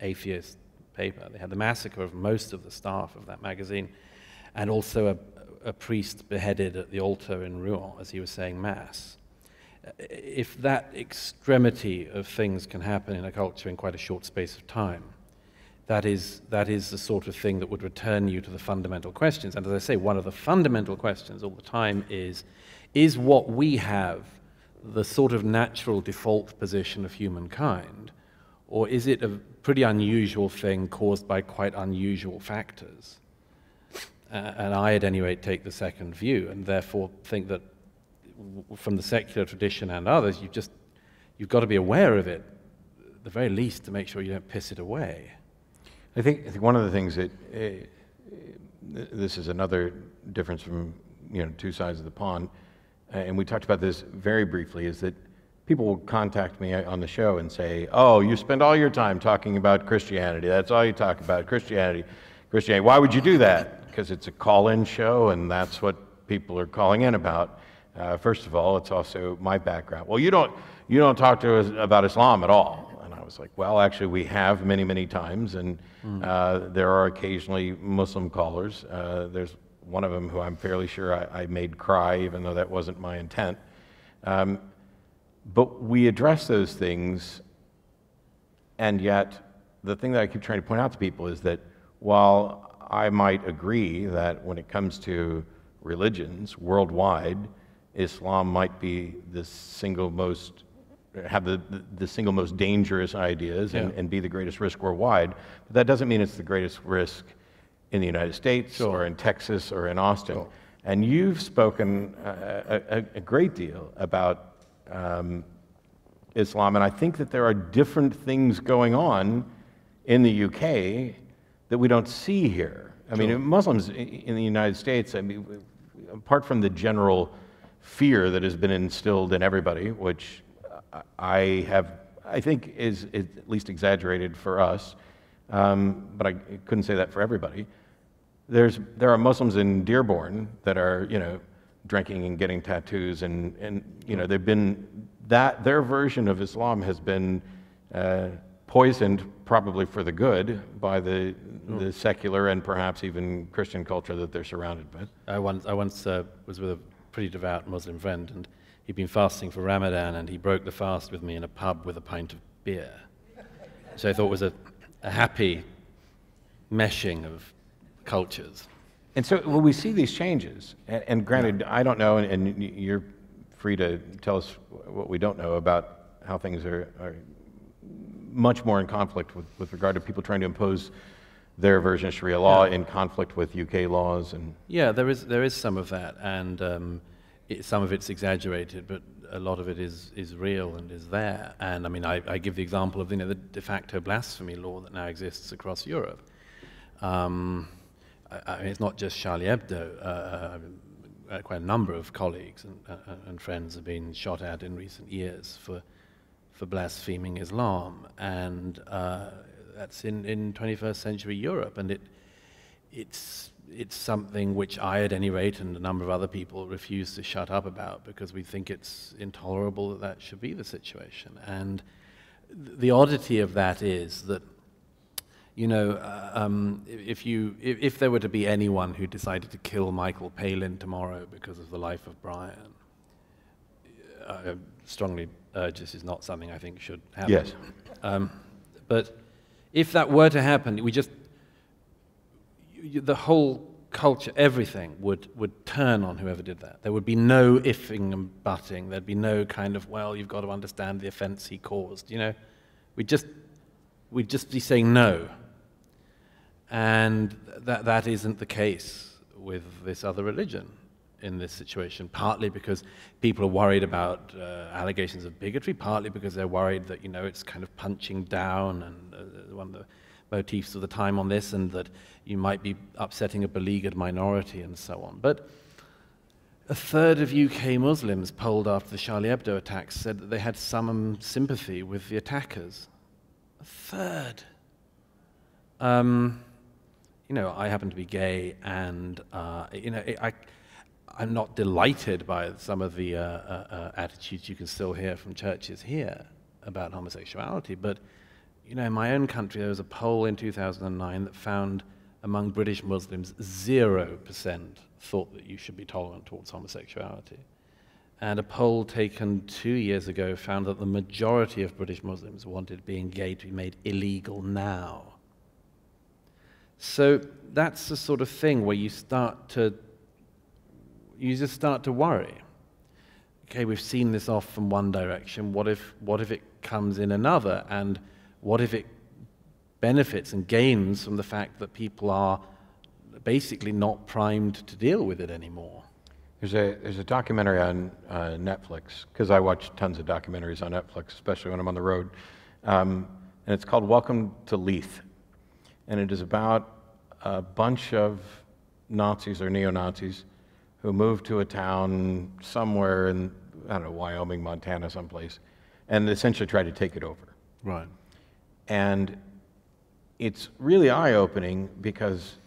atheist paper. They had the massacre of most of the staff of that magazine, and also a, a priest beheaded at the altar in Rouen as he was saying Mass. If that extremity of things can happen in a culture in quite a short space of time, that is, that is the sort of thing that would return you to the fundamental questions. And as I say, one of the fundamental questions all the time is is what we have the sort of natural default position of humankind, or is it a pretty unusual thing caused by quite unusual factors? Uh, and I, at any rate, take the second view, and therefore think that from the secular tradition and others, you've just you've got to be aware of it, at the very least, to make sure you don't piss it away. I think, I think one of the things that uh, this is another difference from you know two sides of the pond, uh, and we talked about this very briefly, is that people will contact me on the show and say, "Oh, you spend all your time talking about Christianity. That's all you talk about, Christianity, Christianity. Why would you do that? Because it's a call-in show, and that's what people are calling in about." Uh, first of all, it's also my background. Well, you don't, you don't talk to us about Islam at all. I was like, well, actually, we have many, many times, and uh, there are occasionally Muslim callers. Uh, there's one of them who I'm fairly sure I, I made cry, even though that wasn't my intent. Um, but we address those things, and yet the thing that I keep trying to point out to people is that while I might agree that when it comes to religions worldwide, Islam might be the single most have the, the, single most dangerous ideas and, Yeah. and be the greatest risk worldwide. But that doesn't mean it's the greatest risk in the United States or in Texas or in Austin. And you've spoken a, a, a great deal about um, Islam, and I think that there are different things going on in the UK that we don't see here. I mean, Muslims in the United States, I mean, apart from the general fear that has been instilled in everybody, which I- have, I think is, is at least exaggerated for us, um, but I couldn't say that for everybody. There's, there are Muslims in Dearborn that are, you know, drinking and getting tattoos, and, and you know, they've been, that, their version of Islam has been uh, poisoned, probably for the good, by the, the secular and perhaps even Christian culture that they're surrounded with. I once, I once uh, was with a pretty devout Muslim friend, and he'd been fasting for Ramadan, and he broke the fast with me in a pub with a pint of beer. So I thought it was a, a happy meshing of cultures. And so when we see these changes, and, and granted, I don't know, and, and you're free to tell us what we don't know about how things are, are much more in conflict with, with regard to people trying to impose their version of Sharia law in conflict with UK laws. And Yeah, there is there is some of that, and um, it, some of it's exaggerated, but a lot of it is is real and is there. And I mean, I, I give the example of you know the de facto blasphemy law that now exists across Europe. Um, I, I mean, it's not just Charlie Hebdo. Uh, uh, uh, quite a number of colleagues and, uh, and friends have been shot at in recent years for for blaspheming Islam, and uh, that's in, in 21st century Europe, and it it's it's something which I, at any rate, and a number of other people refuse to shut up about because we think it's intolerable that that should be the situation. And the oddity of that is that, you know, uh, um, if you if, if there were to be anyone who decided to kill Michael Palin tomorrow because of the life of Brian, I strongly urge this is not something I think should happen. Yes. Um, but if that were to happen, we just the whole culture, everything would, would turn on whoever did that. There would be no ifing and butting. There'd be no kind of, well, you've got to understand the offense he caused. You know, we'd just, we'd just be saying no. And that, that isn't the case with this other religion in this situation, partly because people are worried about uh, allegations of bigotry, partly because they're worried that, you know, it's kind of punching down, and uh, one of the motifs of the time on this, and that you might be upsetting a beleaguered minority and so on. But a third of UK Muslims polled after the Charlie Hebdo attacks said that they had some sympathy with the attackers. A third. Um, you know, I happen to be gay, and uh, you know, I, I'm not delighted by some of the uh, uh, uh, attitudes you can still hear from churches here about homosexuality. But you know, in my own country, there was a poll in 2009 that found among British Muslims, zero percent thought that you should be tolerant towards homosexuality. And a poll taken two years ago found that the majority of British Muslims wanted being gay to be made illegal now. So that's the sort of thing where you start to, you just start to worry. Okay, we've seen this off from one direction. What if, what if it comes in another? And what if it benefits and gains from the fact that people are basically not primed to deal with it anymore? There's a, there's a documentary on uh, Netflix, because I watch tons of documentaries on Netflix, especially when I'm on the road. Um, and it's called Welcome to Leith. And it is about a bunch of Nazis or neo Nazis who moved to a town somewhere in, I don't know, Wyoming, Montana, someplace, and essentially tried to take it over. Right. And it's really eye opening because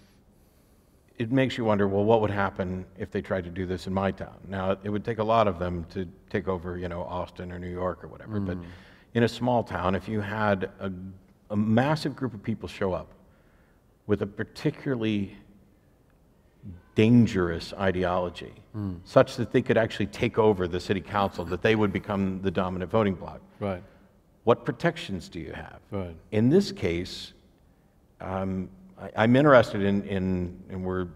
it makes you wonder, well, what would happen if they tried to do this in my town? Now, it would take a lot of them to take over, you know, Austin or New York or whatever. But mm. in a small town, if you had a, a massive group of people show up with a particularly dangerous ideology, mm. such that they could actually take over the city council, that they would become the dominant voting bloc, Right. What protections do you have? Right. In this case, um, I, I'm interested in, in, and we're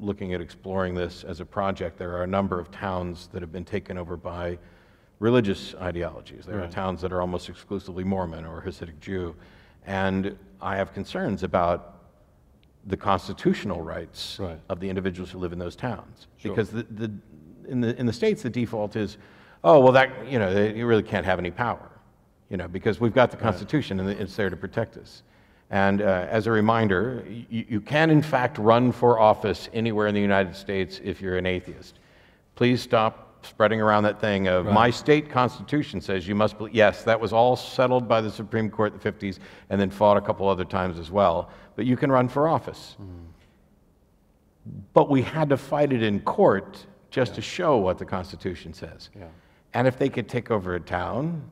looking at exploring this as a project. There are a number of towns that have been taken over by religious ideologies. There are towns that are almost exclusively Mormon or Hasidic Jew. And I have concerns about the constitutional rights Right. of the individuals who live in those towns. Sure. Because the, the, in, the, in the states, the default is, oh, well, that, you know, they, you really can't have any power, you know, because we've got the Constitution and it's there to protect us. And uh, as a reminder, you, you can, in fact, run for office anywhere in the United States if you're an atheist. Please stop spreading around that thing of my state constitution says you must believe. Yes, that was all settled by the Supreme Court in the 50s and then fought a couple other times as well. But you can run for office. But we had to fight it in court just to show what the Constitution says. Yeah. And if they could take over a town,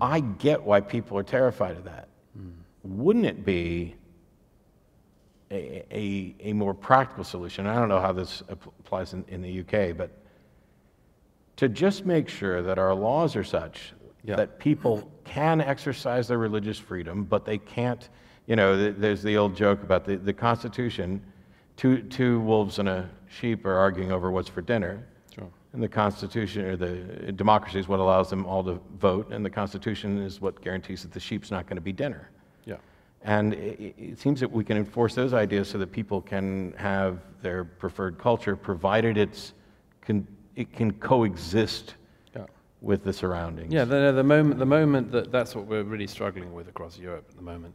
I get why people are terrified of that. Wouldn't it be a, a, a more practical solution? I don't know how this applies in, in the UK, but to just make sure that our laws are such Yeah. that people can exercise their religious freedom, but they can't, you know, th- there's the old joke about the, the Constitution two, two wolves and a sheep are arguing over what's for dinner. And the Constitution, or the democracy is what allows them all to vote, and the Constitution is what guarantees that the sheep's not going to be dinner. Yeah. And it, it seems that we can enforce those ideas so that people can have their preferred culture, provided it's can, it can coexist Yeah. with the surroundings. Yeah, the, the moment, the moment that that's what we're really struggling with across Europe at the moment,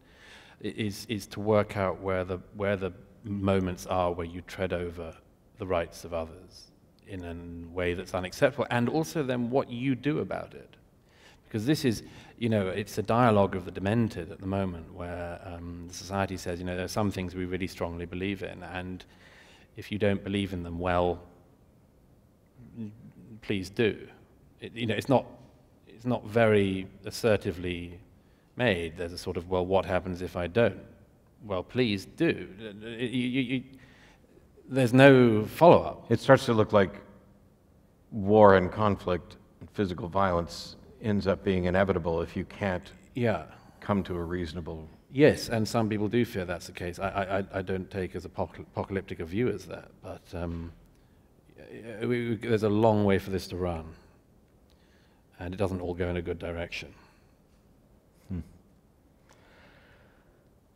is is to work out where the where the moments are where you tread over the rights of others in a way that's unacceptable, and also then what you do about it, because this is, you know, it's a dialogue of the demented at the moment, where um, the society says, you know, there are some things we really strongly believe in, and if you don't believe in them, well, please do. It, you know, it's not, it's not very assertively made. There's a sort of, well, what happens if I don't? Well, please do. You- you- there's no follow-up. It starts to look like war and conflict and physical violence ends up being inevitable if you can't Yeah. come to a reasonable. Yes, and some people do fear that's the case. I, I, I- I don't take as apocalyptic a view as that, but um, we, we, there's a long way for this to run, and it doesn't all go in a good direction.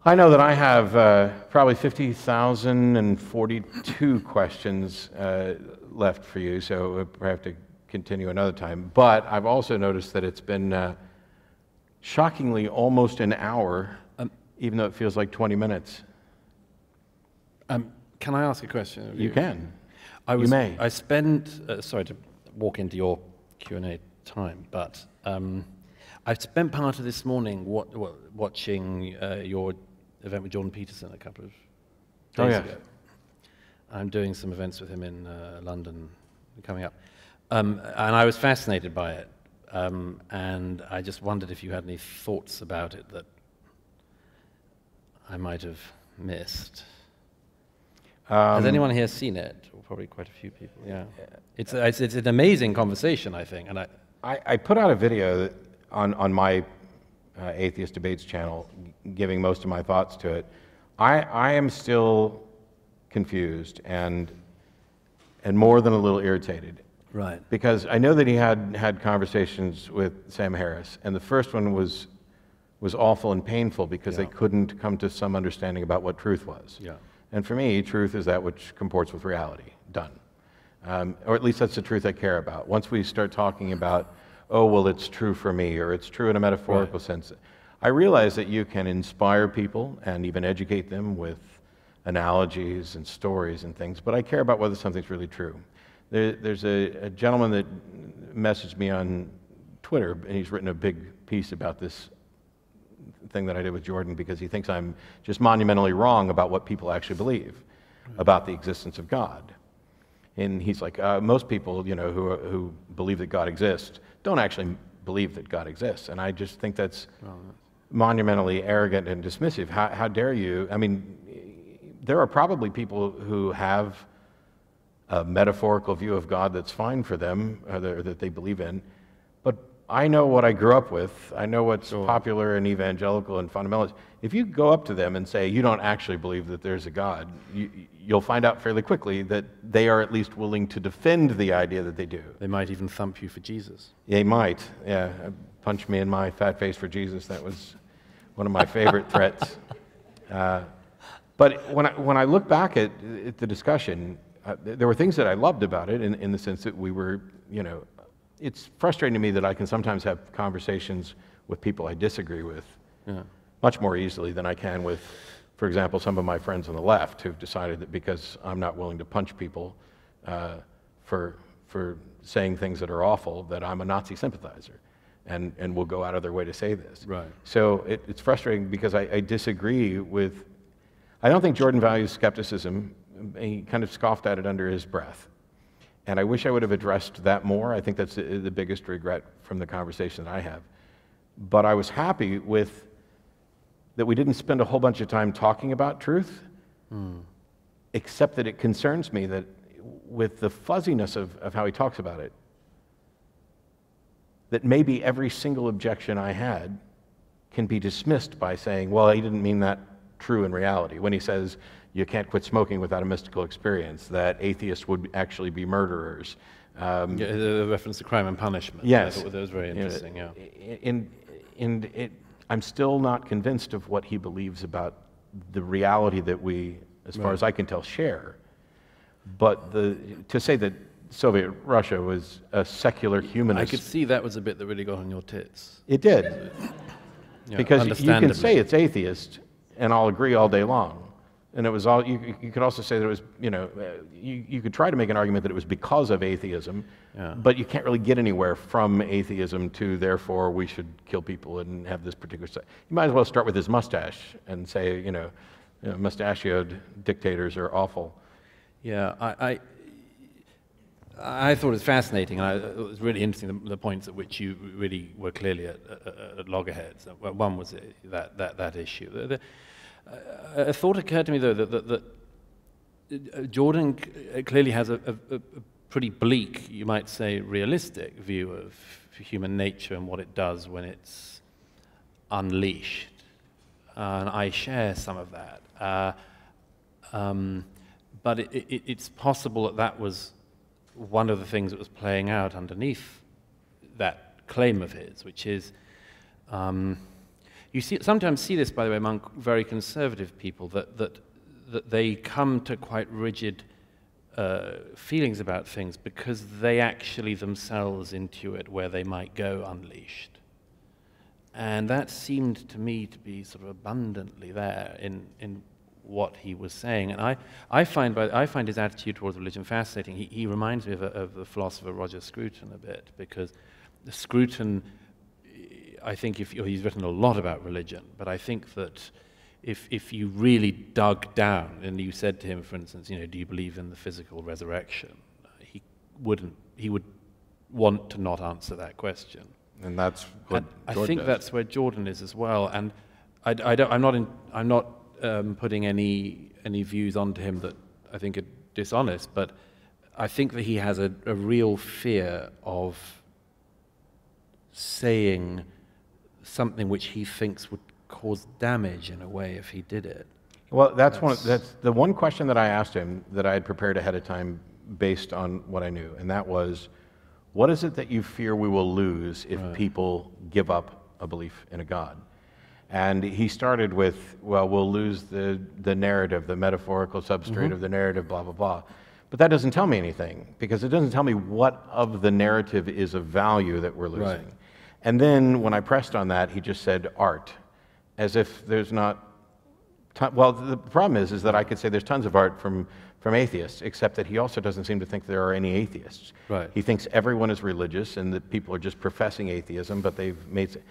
I know that I have uh, probably 50,042 *laughs* questions uh, left for you, so we'll have to continue another time. But I've also noticed that it's been uh, shockingly almost an hour, even though it feels like 20 minutes. Um, can I ask a question? of You can. I You may. I spent, uh, sorry to walk into your Q&A time, but um, I've spent part of this morning wa- wa- watching uh, your event with Jordan Peterson a couple of days Oh, yes. ago. I'm doing some events with him in uh, London coming up. Um, and I was fascinated by it. Um, and I just wondered if you had any thoughts about it that I might have missed. Has Um, anyone here seen it? Well, probably quite a few people. Yeah, it's it's, it's an amazing conversation, I think, and I I, I put out a video on, on my uh, Atheist Debates channel, giving most of my thoughts to it. I, I am still confused and, and more than a little irritated right. because I know that he had had conversations with Sam Harris, and the first one was, was awful and painful because they couldn't come to some understanding about what truth was. Yeah. And for me, truth is that which comports with reality. Done. Um, or at least that's the truth I care about. Once we start talking about, oh, well, it's true for me, or it's true in a metaphorical sense, I realize that you can inspire people and even educate them with analogies and stories and things, but I care about whether something's really true. There, there's a, a gentleman that messaged me on Twitter, and he's written a big piece about this thing that I did with Jordan because he thinks I'm just monumentally wrong about what people actually believe. about the existence of God. And he's like, uh, most people, you know, who, who believe that God exists don't actually believe that God exists. And I just think that's monumentally arrogant and dismissive. How, how dare you? I mean, there are probably people who have a metaphorical view of God that's fine for them, uh, or that, they believe in. But I know what I grew up with. I know what's popular and evangelical and fundamentalist. If you go up to them and say you don't actually believe that there's a God, you, you'll find out fairly quickly that they are at least willing to defend the idea that they do. They might even thump you for Jesus. They might, yeah. Punch me in my fat face for Jesus. That was one of my favorite *laughs* threats. Uh, but when I, when I look back at, at the discussion, uh, there were things that I loved about it in, in the sense that we were, you know, it's frustrating to me that I can sometimes have conversations with people I disagree with Yeah. much more easily than I can with, for example, some of my friends on the left who've decided that because I'm not willing to punch people uh, for, for saying things that are awful, that I'm a Nazi sympathizer and, and will go out of their way to say this. Right. So it, it's frustrating because I, I disagree with, I don't think Jordan values skepticism. He kind of scoffed at it under his breath. And I wish I would have addressed that more. I think that's the, the biggest regret from the conversation that I have. But I was happy with that we didn't spend a whole bunch of time talking about truth, except that it concerns me that with the fuzziness of, of how he talks about it, that maybe every single objection I had can be dismissed by saying, well, he didn't mean that true in reality. When he says you can't quit smoking without a mystical experience, that atheists would actually be murderers. Um, Yeah, the reference to crime and punishment. Yes. That was very You know, interesting, yeah. And, and it, I'm still not convinced of what he believes about the reality that we, as far as I can tell, share. But the, to say that Soviet Russia was a secular humanist. I could see that was a bit that really got on your tits. it did. Yeah, because you can say it's atheist, and I'll agree all day long. And it was all, you, you could also say that it was, you know, uh, you, you could try to make an argument that it was because of atheism, Yeah. but you can't really get anywhere from atheism to therefore we should kill people and have this particular. se- You might as well start with his mustache and say, you know, you know mustachioed dictators are awful. Yeah, I, I, I thought it was fascinating, and I, it was really interesting the, the points at which you really were clearly at, at, at loggerheads. One was that, that, that issue. The, the, a thought occurred to me, though, that, that, that uh, Jordan clearly has a, a, a pretty bleak, you might say, realistic view of human nature and what it does when it's unleashed. and I share some of that. Uh, um, but it, it, it's possible that that was one of the things that was playing out underneath that claim of his, which is um, you see, sometimes see this, by the way, among very conservative people, that, that, that they come to quite rigid uh, feelings about things because they actually themselves intuit where they might go unleashed. And that seemed to me to be sort of abundantly there in, in what he was saying. And I, I, find, by, I find his attitude towards religion fascinating. He, he reminds me of, a, of the philosopher Roger Scruton a bit, because Scruton, I think if, he's written a lot about religion, but I think that if, if you really dug down and you said to him, for instance, you know, do you believe in the physical resurrection? He wouldn't, he would want to not answer that question. And that's what And I think does. that's where Jordan is as well. And I, I don't, I'm not, in, I'm not um, putting any, any views onto him that I think are dishonest, but I think that he has a, a real fear of saying something which he thinks would cause damage in a way if he did it. Well, that's, one. That's the one question that I asked him that I had prepared ahead of time based on what I knew, and that was, what is it that you fear we will lose if people give up a belief in a God? And he started with, well, we'll lose the, the narrative, the metaphorical substrate mm-hmm. of the narrative, blah, blah, blah. But that doesn't tell me anything because it doesn't tell me what of the narrative is of value that we're losing. Right. And then when I pressed on that, he just said art, as if there's not ton- well, the problem is, is that I could say there's tons of art from, from atheists, except that he also doesn't seem to think there are any atheists. Right. He thinks everyone is religious and that people are just professing atheism, but they've made.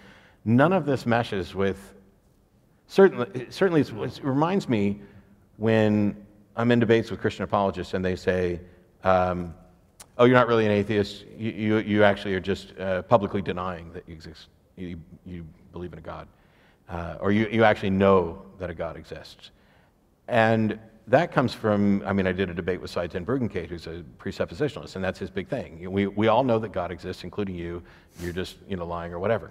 None of this meshes with. Certainly, certainly it's, it reminds me when I'm in debates with Christian apologists, and they say, um, "Oh, you're not really an atheist. You, you, you actually are just uh, publicly denying that you exist. You, you believe in a God, uh, or you, you actually know that a God exists." And that comes from, I mean, I did a debate with Sye Ten Bruggencate, who's a presuppositionalist, and that's his big thing. We, we all know that God exists, including you. You're just, you know, lying or whatever.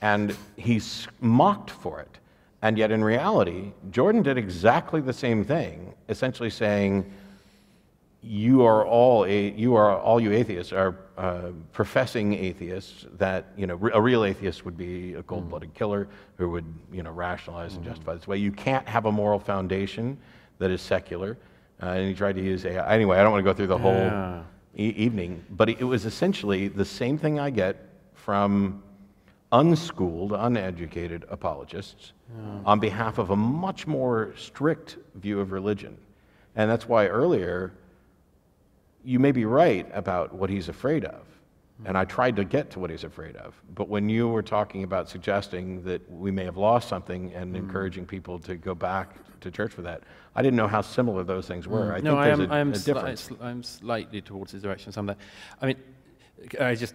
And he's mocked for it. And yet, in reality, Jordan did exactly the same thing, essentially saying, you are all a, you are all you atheists are uh, professing atheists that you know a real atheist would be a cold-blooded killer who would you know rationalize and justify this way. You can't have a moral foundation that is secular. Uh, and he tried to use AI. Anyway, I don't want to go through the whole e- evening, but it was essentially the same thing I get from unschooled, uneducated apologists on behalf of a much more strict view of religion. And that's why earlier, you may be right about what he's afraid of. And I tried to get to what he's afraid of. But when you were talking about suggesting that we may have lost something and encouraging people to go back to church for that, I didn't know how similar those things were. I no, think I am, a, I am, a sli- I'm slightly towards his direction. Some. I mean, I just,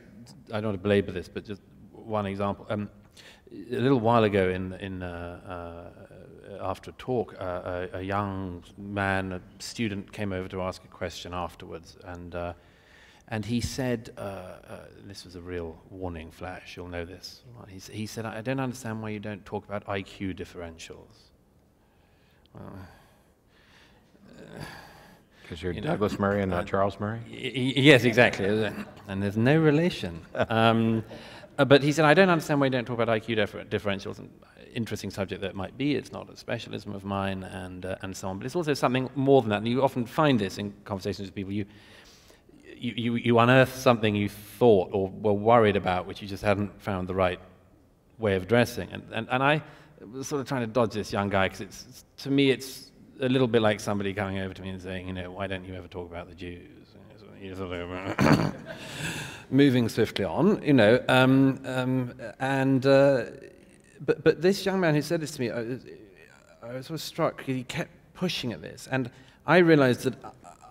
I don't want to belabor this, but just one example. Um, a little while ago, in in uh, uh, after a talk, uh, a, a young man, a student, came over to ask a question afterwards, and. Uh, and he said, uh, uh, this was a real warning flash, you'll know this. He, he said, I don't understand why you don't talk about IQ differentials. Because you're you know, Douglas Murray and not Charles Murray? Yes, exactly. And there's no relation. *laughs* Um, uh, but he said, I don't understand why you don't talk about IQ differ- differentials. And uh, interesting subject that might be. It's not a specialism of mine, and uh, and so on. But it's also something more than that. And you often find this in conversations with people. You you, you, you unearth something you thought or were worried about, which you just hadn't found the right way of dressing. And, and, and I was sort of trying to dodge this young guy because it's, it's, to me it's a little bit like somebody coming over to me and saying, you know, why don't you ever talk about the Jews? *laughs* Moving swiftly on, you know. Um, um, and uh, but but this young man who said this to me, I was, I was struck. He kept pushing at this, and I realised that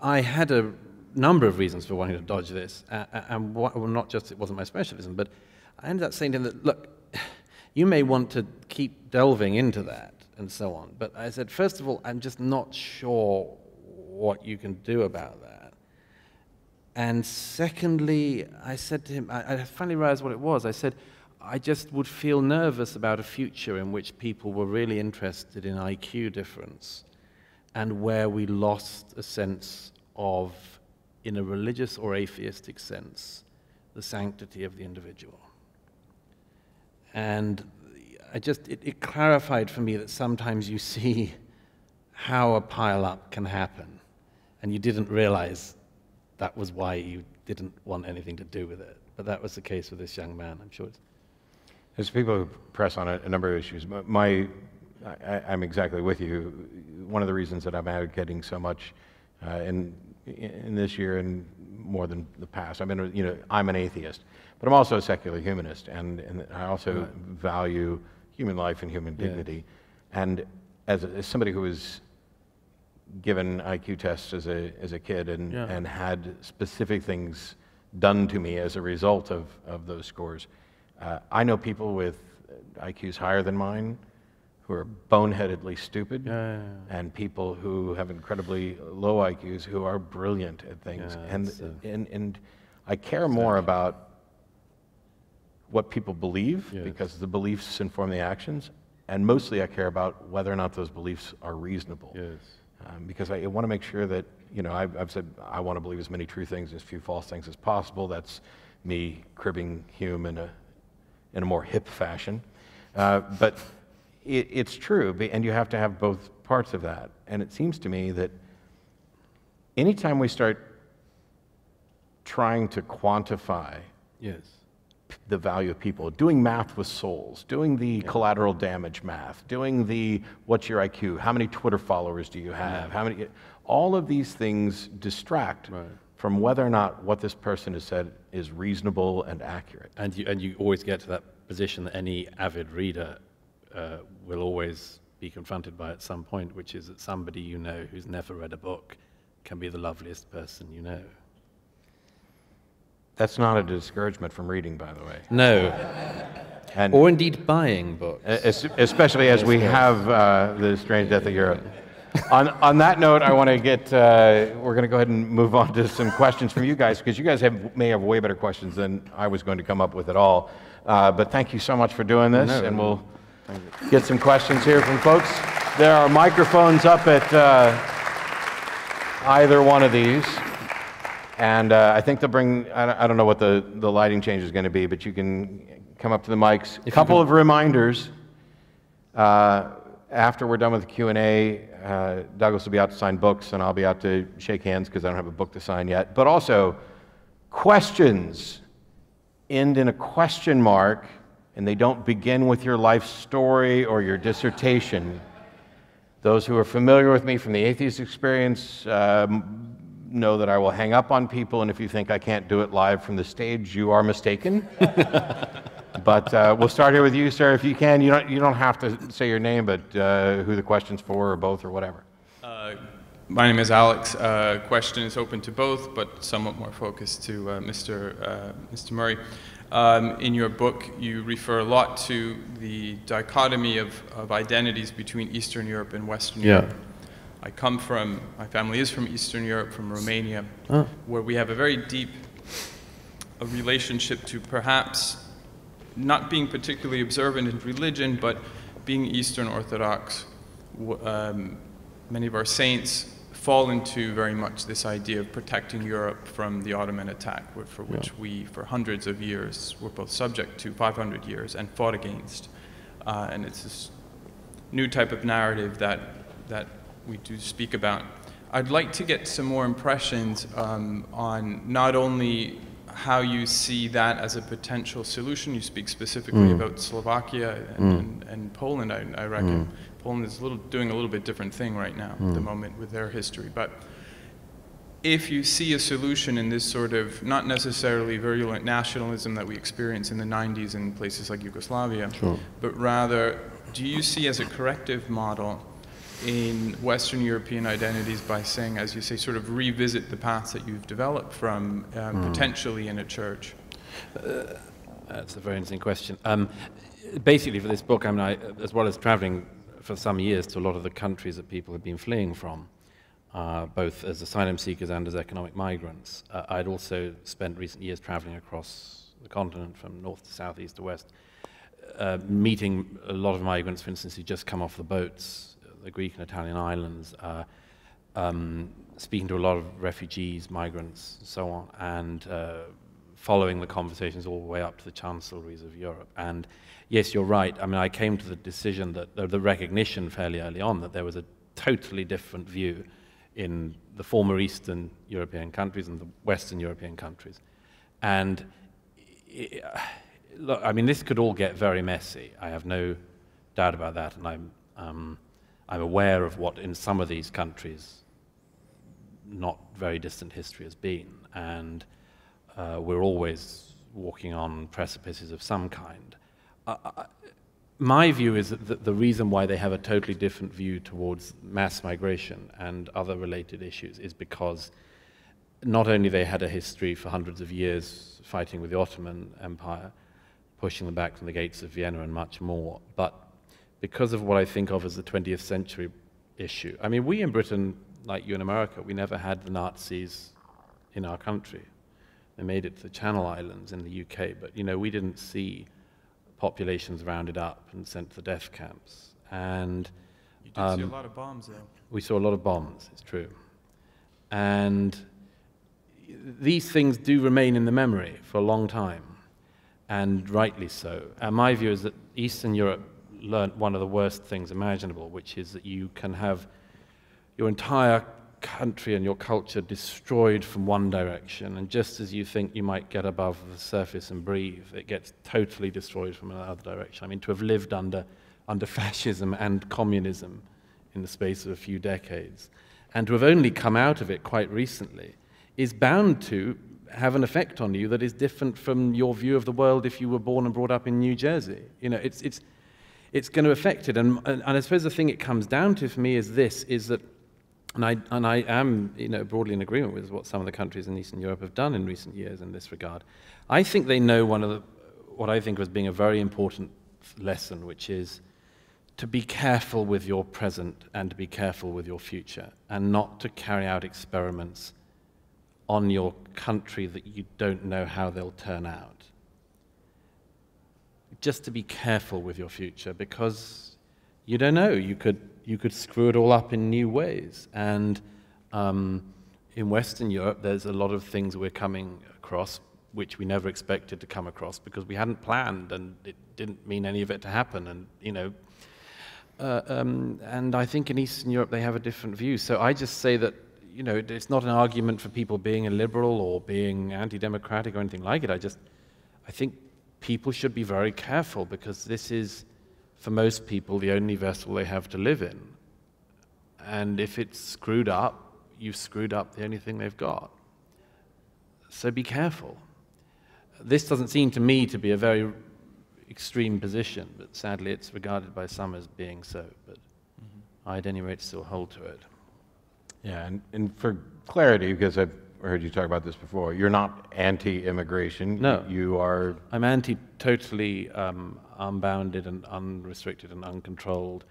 I had a number of reasons for wanting to dodge this, uh, and wha- well, not just it wasn't my specialism, but I ended up saying to him that look, you may want to keep delving into that and so on, but I said first of all, I'm just not sure what you can do about that. And secondly, I said to him, I, I finally realized what it was. I said, I just would feel nervous about a future in which people were really interested in IQ difference and where we lost a sense of, in a religious or atheistic sense, the sanctity of the individual. And I just, it, it clarified for me that sometimes you see *laughs* how a pile up can happen, and you didn't realize that was why you didn't want anything to do with it. But that was the case with this young man, I'm sure. It's, There's people who press on a, a number of issues. My, my I, I'm exactly with you. One of the reasons that I'm advocating so much uh, in, in this year and more than the past, I've been, you know, I'm an atheist, but I'm also a secular humanist, and, and I also value human life and human Yeah. dignity. And as, as somebody who was given IQ tests as a, as a kid and, Yeah. and had specific things done to me as a result of, of those scores. Uh, I know people with IQs higher than mine who are boneheadedly stupid, Yeah, yeah, and people who have incredibly low IQs who are brilliant at things. Yeah, and, uh, and, and I care more about what people believe Yes. because the beliefs inform the actions, and mostly I care about whether or not those beliefs are reasonable yes. um, because I want to make sure that, you know, I've, I've said I want to believe as many true things and as few false things as possible. That's me cribbing Hume in a, in a more hip fashion. Uh, but it, it's true, and you have to have both parts of that. And it seems to me that anytime we start trying to quantify Yes. the value of people, doing math with souls, doing the collateral damage math, doing the what's your IQ, how many Twitter followers do you have, how many, all of these things distract Right. From whether or not what this person has said is reasonable and accurate. And you, and you always get to that position that any avid reader uh, will always be confronted by at some point, which is that somebody you know who's never read a book can be the loveliest person you know. That's not a discouragement from reading, by the way. No. And or indeed buying books. especially as we have uh, the strange death of Europe. On, on that note, I want to get, uh, we're going to go ahead and move on to some questions from you guys, because you guys have, may have way better questions than I was going to come up with at all. Uh, but thank you so much for doing this, No, and we'll get some questions here from folks. There are microphones up at uh, either one of these. And uh, I think they'll bring, I don't, I don't know what the, the lighting change is going to be, but you can come up to the mics. A couple of reminders. Uh, after we're done with the Q&A, uh, Douglas will be out to sign books, and I'll be out to shake hands because I don't have a book to sign yet. But also, questions end in a question mark, and they don't begin with your life story or your dissertation. Those who are familiar with me from the atheist experience um, know that I will hang up on people, and if you think I can't do it live from the stage, you are mistaken. *laughs* but uh, we'll start here with you, sir, if you can. You don't, you don't have to say your name, but uh, who the question's for, or both, or whatever. Uh, my name is Alex. Uh, question is open to both, but somewhat more focused to uh, Mr. Uh, Mr. Murray. Um, in your book, you refer a lot to the dichotomy of, of identities between Eastern Europe and Western Yeah. Europe. I come from, my family is from Eastern Europe, from Romania, Oh. where we have a very deep a relationship to perhaps not being particularly observant in religion, but being Eastern Orthodox. Um, many of our saints fall into very much this idea of protecting Europe from the Ottoman attack, for which we, for hundreds of years, were both subject to 500 years and fought against. Uh, and it's this new type of narrative that, that we do speak about. I'd like to get some more impressions um, on not only how you see that as a potential solution. You speak specifically mm. about Slovakia and, mm. and, and Poland, I, I reckon. Mm. Poland is a little, doing a little bit different thing right now at the moment with their history. But if you see a solution in this sort of not necessarily virulent nationalism that we experience in the 90s in places like Yugoslavia, but rather, do you see as a corrective model in Western European identities by saying, as you say, sort of revisit the paths that you've developed from um, potentially in a church? That's a very interesting question. Um, basically, for this book, I mean, I, as well as traveling for some years to a lot of the countries that people have been fleeing from, uh, both as asylum seekers and as economic migrants, uh, I'd also spent recent years traveling across the continent from north to south, east to west, uh, meeting a lot of migrants, for instance, who just come off the boats, the Greek and Italian islands, uh, um, speaking to a lot of refugees, migrants, and so on, and uh, following the conversations all the way up to the chancelleries of Europe. And yes, you're right. I mean, I came to the decision that the, recognition fairly early on that there was a totally different view in the former Eastern European countries and the Western European countries. And i- look, I mean, this could all get very messy. I have no doubt about that, and I'm um, I'm aware of what in some of these countries, not very distant history has been, and uh, we're always walking on precipices of some kind. Uh, I- my view is that the, the reason why they have a totally different view towards mass migration and other related issues is because not only they had a history for hundreds of years fighting with the Ottoman Empire, pushing them back from the gates of Vienna and much more, but because of what I think of as the 20th century issue. I mean, we in Britain, like you in America, we never had the Nazis in our country. They made it to the Channel Islands in the UK, but you know, we didn't see populations rounded up and sent to the death camps. And You did see a Um, lot of bombs, though. we saw a lot of bombs, it's true. And these things do remain in the memory for a long time, and rightly so. And my view is that Eastern Europe learnt one of the worst things imaginable, which is that you can have your entire country and your culture destroyed from one direction, and just as you think you might get above the surface and breathe, it gets totally destroyed from another direction. I mean, to have lived under, under *laughs* fascism and communism in the space of a few decades, and to have only come out of it quite recently, is bound to have an effect on you that is different from your view of the world if you were born and brought up in New Jersey. You know, it's, it's, it's going to affect it. And, and, and I suppose the thing it comes down to for me is this: is that, and I and I am you know broadly in agreement with what some of the countries in Eastern Europe have done in recent years in this regard. I think they know one of the what I think was being a very important lesson, which is to be careful with your present and to be careful with your future, and not to carry out experiments on your country that you don't know how they'll turn out. Just to be careful with your future because you don't know. You could, you could screw it all up in new ways. And um, in Western Europe, there's a lot of things we're coming across which we never expected to come across because we hadn't planned and it didn't mean any of it to happen. And, you know, uh, um, and I think in Eastern Europe they have a different view. So I just say that you know, it's not an argument for people being illiberal or being anti-democratic or anything like it. I just, I think people should be very careful because this is, for most people, the only vessel they have to live in. And if it's screwed up, you've screwed up the only thing they've got. So be careful. This doesn't seem to me to be a very extreme position, but sadly it's regarded by some as being so. But mm-hmm. I, at any rate, still hold to it. Yeah, and, and for clarity, because I've heard you talk about this before, you're not anti-immigration. No. You are... I'm anti totally um, unbounded and unrestricted and uncontrolled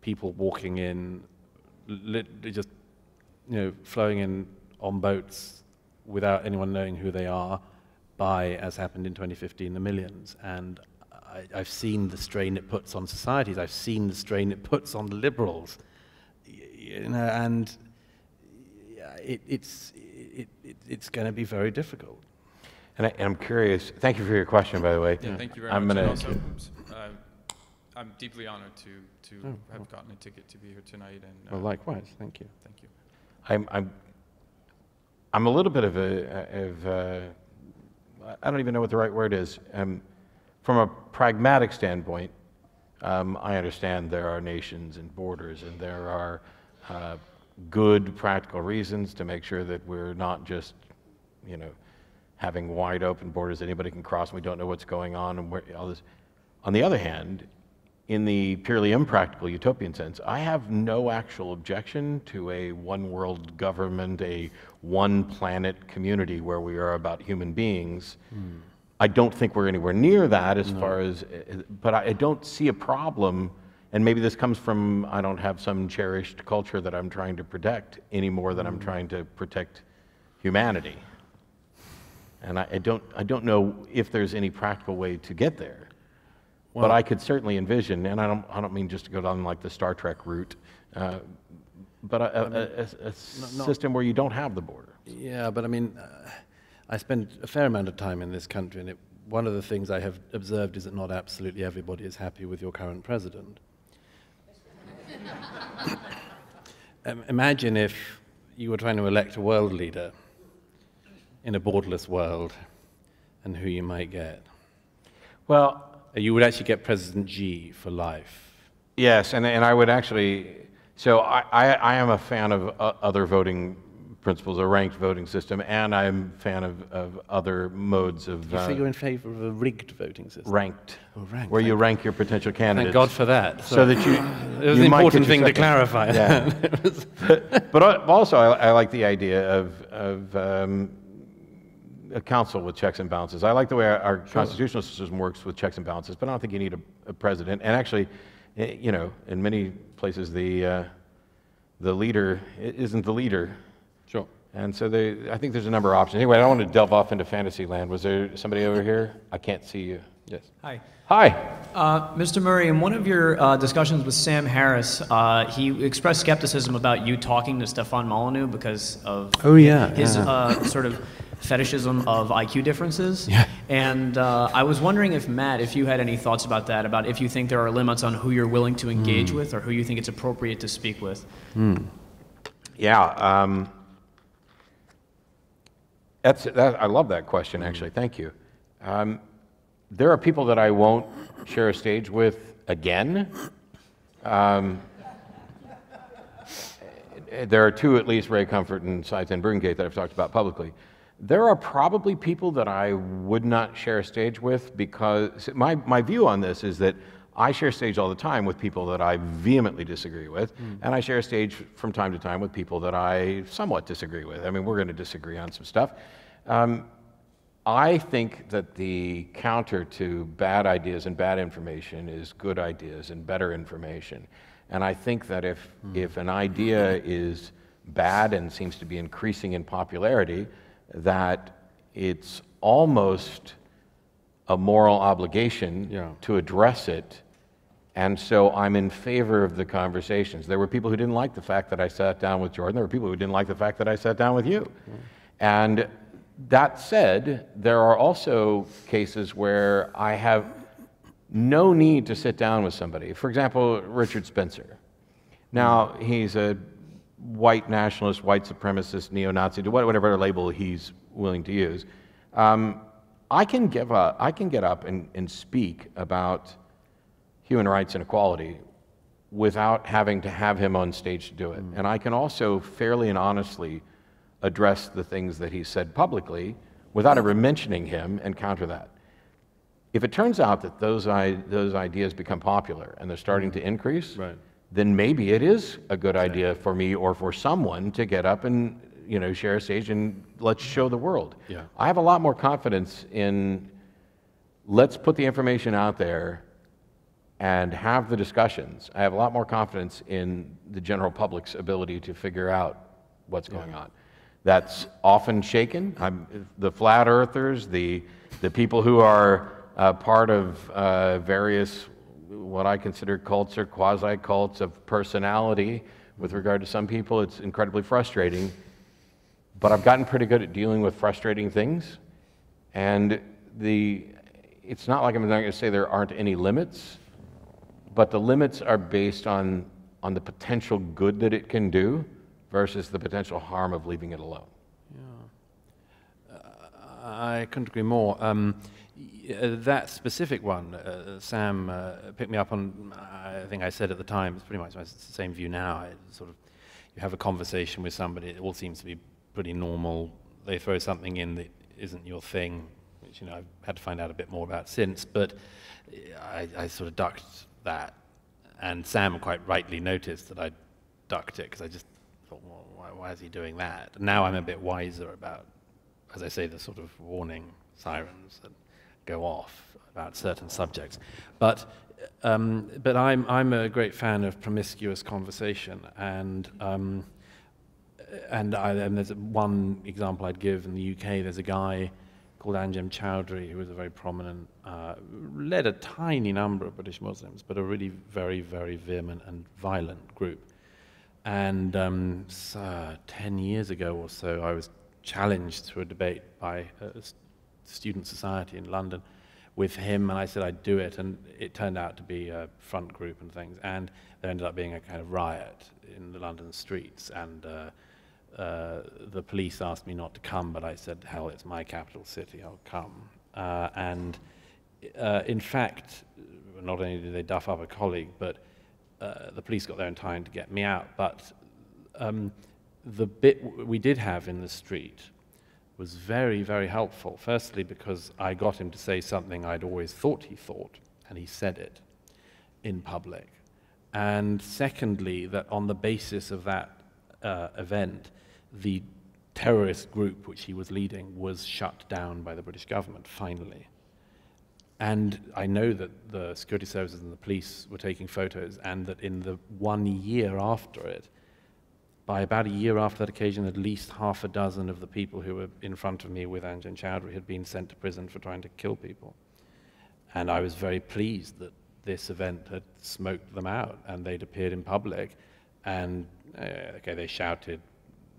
people walking in, just, you know, flowing in on boats without anyone knowing who they are by, as happened in 2015, the millions. And I, I've seen the strain it puts on societies. I've seen the strain it puts on the liberals. You know, and it, it's, it, it, it's going to be very difficult. And I, am curious, thank you for your question, by the way. Yeah, thank you very I'm much. Gonna, also, uh, I'm deeply honored to, to oh, have gotten a ticket to be here tonight. And, uh, well, likewise, thank you. Thank you. I'm, I'm, I'm a little bit of a, of a, I don't even know what the right word is. Um, from a pragmatic standpoint, um, I understand there are nations and borders, and there are uh, good practical reasons to make sure that we're not just, you know, having wide open borders anybody can cross and we don't know what's going on and where, all this. On the other hand, in the purely impractical utopian sense, I have no actual objection to a one world government, a one planet community where we are about human beings. Mm. I don't think we're anywhere near that as no. far as, but I don't see a problem and maybe this comes from I don't have some cherished culture that I'm trying to protect any more than I'm mm. trying to protect humanity. And I, I, don't, I don't know if there's any practical way to get there. Well, but I could certainly envision, and I don't, I don't mean just to go down like the Star Trek route, uh, but a, a, a, a system where you don't have the border. Yeah, but I mean, uh, I spend a fair amount of time in this country, and it, one of the things I have observed is that not absolutely everybody is happy with your current president. Imagine if you were trying to elect a world leader in a borderless world and who you might get. Well, you would actually get President Xi for life. Yes, and, and I would actually. So I, I, I am a fan of uh, other voting principles, a ranked voting system, and I'm a fan of, of other modes of. You uh, you're in favor of a rigged voting system? Ranked. Oh, ranked. Where you rank your potential candidates. Thank God for that. So, so that you. It was you an important thing to clarify. Yeah. *laughs* but, but, also, I, I, like the idea of, of um, a council with checks and balances. I like the way our, our sure. constitutional system works with checks and balances, but I don't think you need a, a president. And actually, eh, you know, in many places, the, uh, the leader isn't the leader Sure. And so they, I think there's a number of options. Anyway, I don't want to delve off into fantasy land. Was there somebody over here? I can't see you. Yes. Hi. Hi. Uh, Mr. Murray, in one of your uh, discussions with Sam Harris, uh, he expressed skepticism about you talking to Stefan Molyneux because of oh, yeah, his yeah. Uh, sort of fetishism of IQ differences. Yeah. And uh, I was wondering if, Matt, if you had any thoughts about that, about if you think there are limits on who you're willing to engage mm. with or who you think it's appropriate to speak with. Mm. Yeah. Um, that's, that, I love that question, actually. Thank you. Um, there are people that I won't share a stage with again. Um, there are two, at least, Ray Comfort and Sye Ten Bruggencate that I've talked about publicly. There are probably people that I would not share a stage with because my, my view on this is that I share stage all the time with people that I vehemently disagree with, and I share a stage from time to time with people that I somewhat disagree with. I mean, we're going to disagree on some stuff. Um, I think that the counter to bad ideas and bad information is good ideas and better information. And I think that if, if an idea is bad and seems to be increasing in popularity, that it's almost a moral obligation Yeah. to address it. And so I'm in favor of the conversations. There were people who didn't like the fact that I sat down with Jordan. There were people who didn't like the fact that I sat down with you. And that said, there are also cases where I have no need to sit down with somebody. For example, Richard Spencer. Now, he's a white nationalist, white supremacist, neo Nazi, whatever label he's willing to use. Um, I, can give up, I can get up and, and speak about human rights and equality without having to have him on stage to do it. And I can also fairly and honestly address the things that he said publicly without ever mentioning him and counter that. If it turns out that those, I, those ideas become popular and they're starting to increase, Right. then maybe it is a good idea for me or for someone to get up and you know share a stage and let's show the world. Yeah. I have a lot more confidence in let's put the information out there and have the discussions. I have a lot more confidence in the general public's ability to figure out what's going on. That's often shaken. I'm, the flat earthers, the, the people who are uh, part of uh, various, what I consider cults or quasi cults of personality, with regard to some people, it's incredibly frustrating. But I've gotten pretty good at dealing with frustrating things. And the, it's not like I'm not going to say there aren't any limits, but the limits are based on, on the potential good that it can do versus the potential harm of leaving it alone. I couldn't agree more. Um, uh, that specific one, uh, Sam uh, picked me up on. I think I said at the time, it's pretty much my same view now. Sort of, you have a conversation with somebody, it all seems to be pretty normal. They throw something in that isn't your thing, which you know I've had to find out a bit more about since. But I, I sort of ducked that, and Sam quite rightly noticed that I ducked it because I just why, is he doing that? Now I'm a bit wiser about as I say, the sort of warning sirens that go off about certain subjects. But, um, but I'm, I'm a great fan of promiscuous conversation, and, um, and, I, and there's one example I'd give in the UK. There's a guy called Anjem Choudary who was a very prominent, uh, led a tiny number of British Muslims, but a really very, very vehement and violent group. And um, so, 10 years ago or so, I was challenged through a debate by a student society in London with him, and I said I'd do it, and it turned out to be a front group and things, and there ended up being a kind of riot in the London streets, and uh, uh, the police asked me not to come, but I said, hell, it's my capital city, I'll come. Uh, and uh, in fact, not only did they duff up a colleague, but uh, the police got there in time to get me out. But um, the bit we did have in the street was very, very helpful. Firstly, because I got him to say something I'd always thought he thought, and he said it in public. And secondly, that on the basis of that uh, event, the terrorist group which he was leading was shut down by the British government finally. And I know that the security services and the police were taking photos, and that in the one year after it, by about a year after that occasion, at least half a dozen of the people who were in front of me with Anjem Choudary had been sent to prison for trying to kill people. And I was very pleased that this event had smoked them out, and they'd appeared in public, and uh, okay, they shouted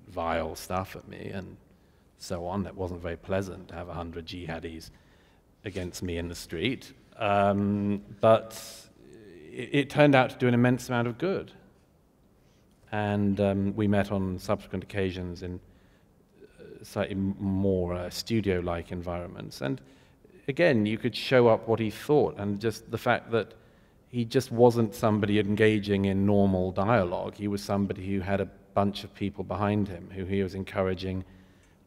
vile stuff at me and so on. That wasn't very pleasant to have a hundred jihadis against me in the street, um, but it, it turned out to do an immense amount of good. And um, we met on subsequent occasions in uh, slightly more uh, studio like environments. And again, you could show up what he thought, and just the fact that he just wasn't somebody engaging in normal dialogue. He was somebody who had a bunch of people behind him who he was encouraging